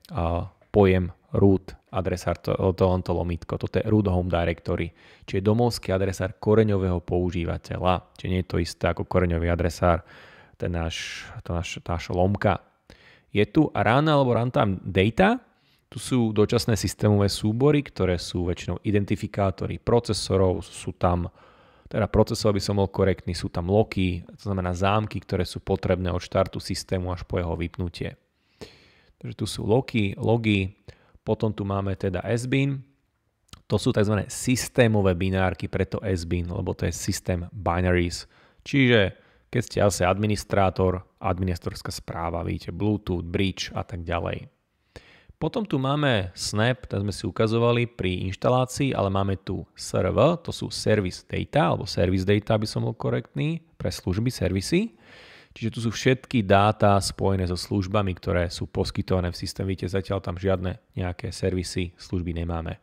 pojem root adresár, to, to lomitko, toto je root home directory, čiže domovský adresár koreňového používateľa, čiže nie je to isté ako koreňový adresár, ten náš, tá naša lomka. Je tu run alebo runtime data, tu sú dočasné systémové súbory, ktoré sú väčšinou identifikátory procesorov, sú tam, teda procesor by som bol korektný, sú tam loky, to znamená zámky, ktoré sú potrebné od štartu systému až po jeho vypnutie. Takže tu sú loky, logy, potom tu máme teda SBIN, to sú tzv. systémové binárky, preto SBIN, lebo to je systém binaries. Čiže keď ste asi administrátor, administratorská správa, vidíte Bluetooth, bridge a tak ďalej. Potom tu máme Snap, ten sme si ukazovali pri inštalácii, ale máme tu SRV, to sú Service Data, alebo Service Data by som bol korektný, pre služby, servisy. Čiže tu sú všetky dáta spojené so službami, ktoré sú poskytované v systéme. Vidíte, zatiaľ tam žiadne nejaké servisy, služby nemáme.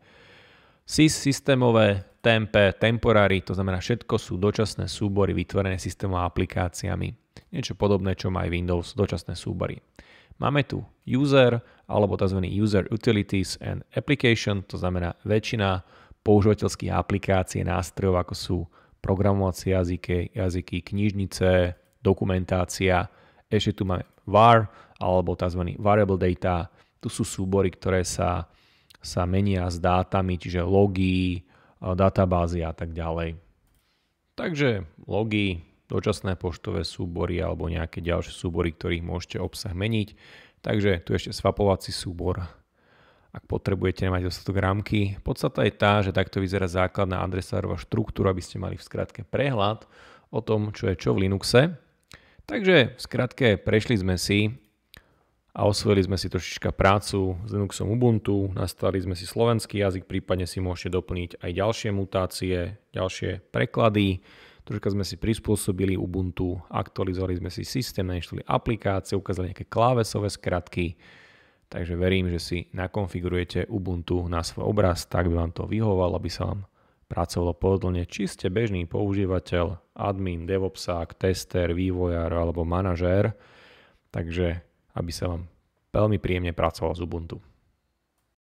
SIS systémové, tempe, temporary, to znamená všetko sú dočasné súbory vytvorené systémom a aplikáciami. Niečo podobné, čo má aj Windows, dočasné súbory. Máme tu user alebo tzv. user utilities and application, to znamená väčšina používateľských aplikácií, nástrojov, ako sú programovacie jazyky, jazyky, knižnice, dokumentácia. Ešte tu máme var alebo tzv. variable data. Tu sú súbory, ktoré sa, sa menia s dátami, čiže logy, databázy a tak ďalej. Takže logy, dočasné poštové súbory alebo nejaké ďalšie súbory, ktorých môžete obsah meniť. Takže tu ešte swapovací súbor, ak potrebujete mať dostatok rámky. Podstata je tá, že takto vyzerá základná adresárová štruktúra, aby ste mali v skratke prehľad o tom, čo je čo v Linuxe. Takže v skratke prešli sme si a osvojili sme si trošička prácu s Linuxom Ubuntu, nastavili sme si slovenský jazyk, prípadne si môžete doplniť aj ďalšie mutácie, ďalšie preklady. Troška sme si prispôsobili Ubuntu, aktualizovali sme si systém, našli aplikácie, ukázali nejaké klávesové skratky. Takže verím, že si nakonfigurujete Ubuntu na svoj obraz, tak by vám to vyhovovalo, aby sa vám pracovalo pohodlne, či ste bežný používateľ, admin, devopsák, tester, vývojár alebo manažér, takže aby sa vám veľmi príjemne pracovalo z Ubuntu.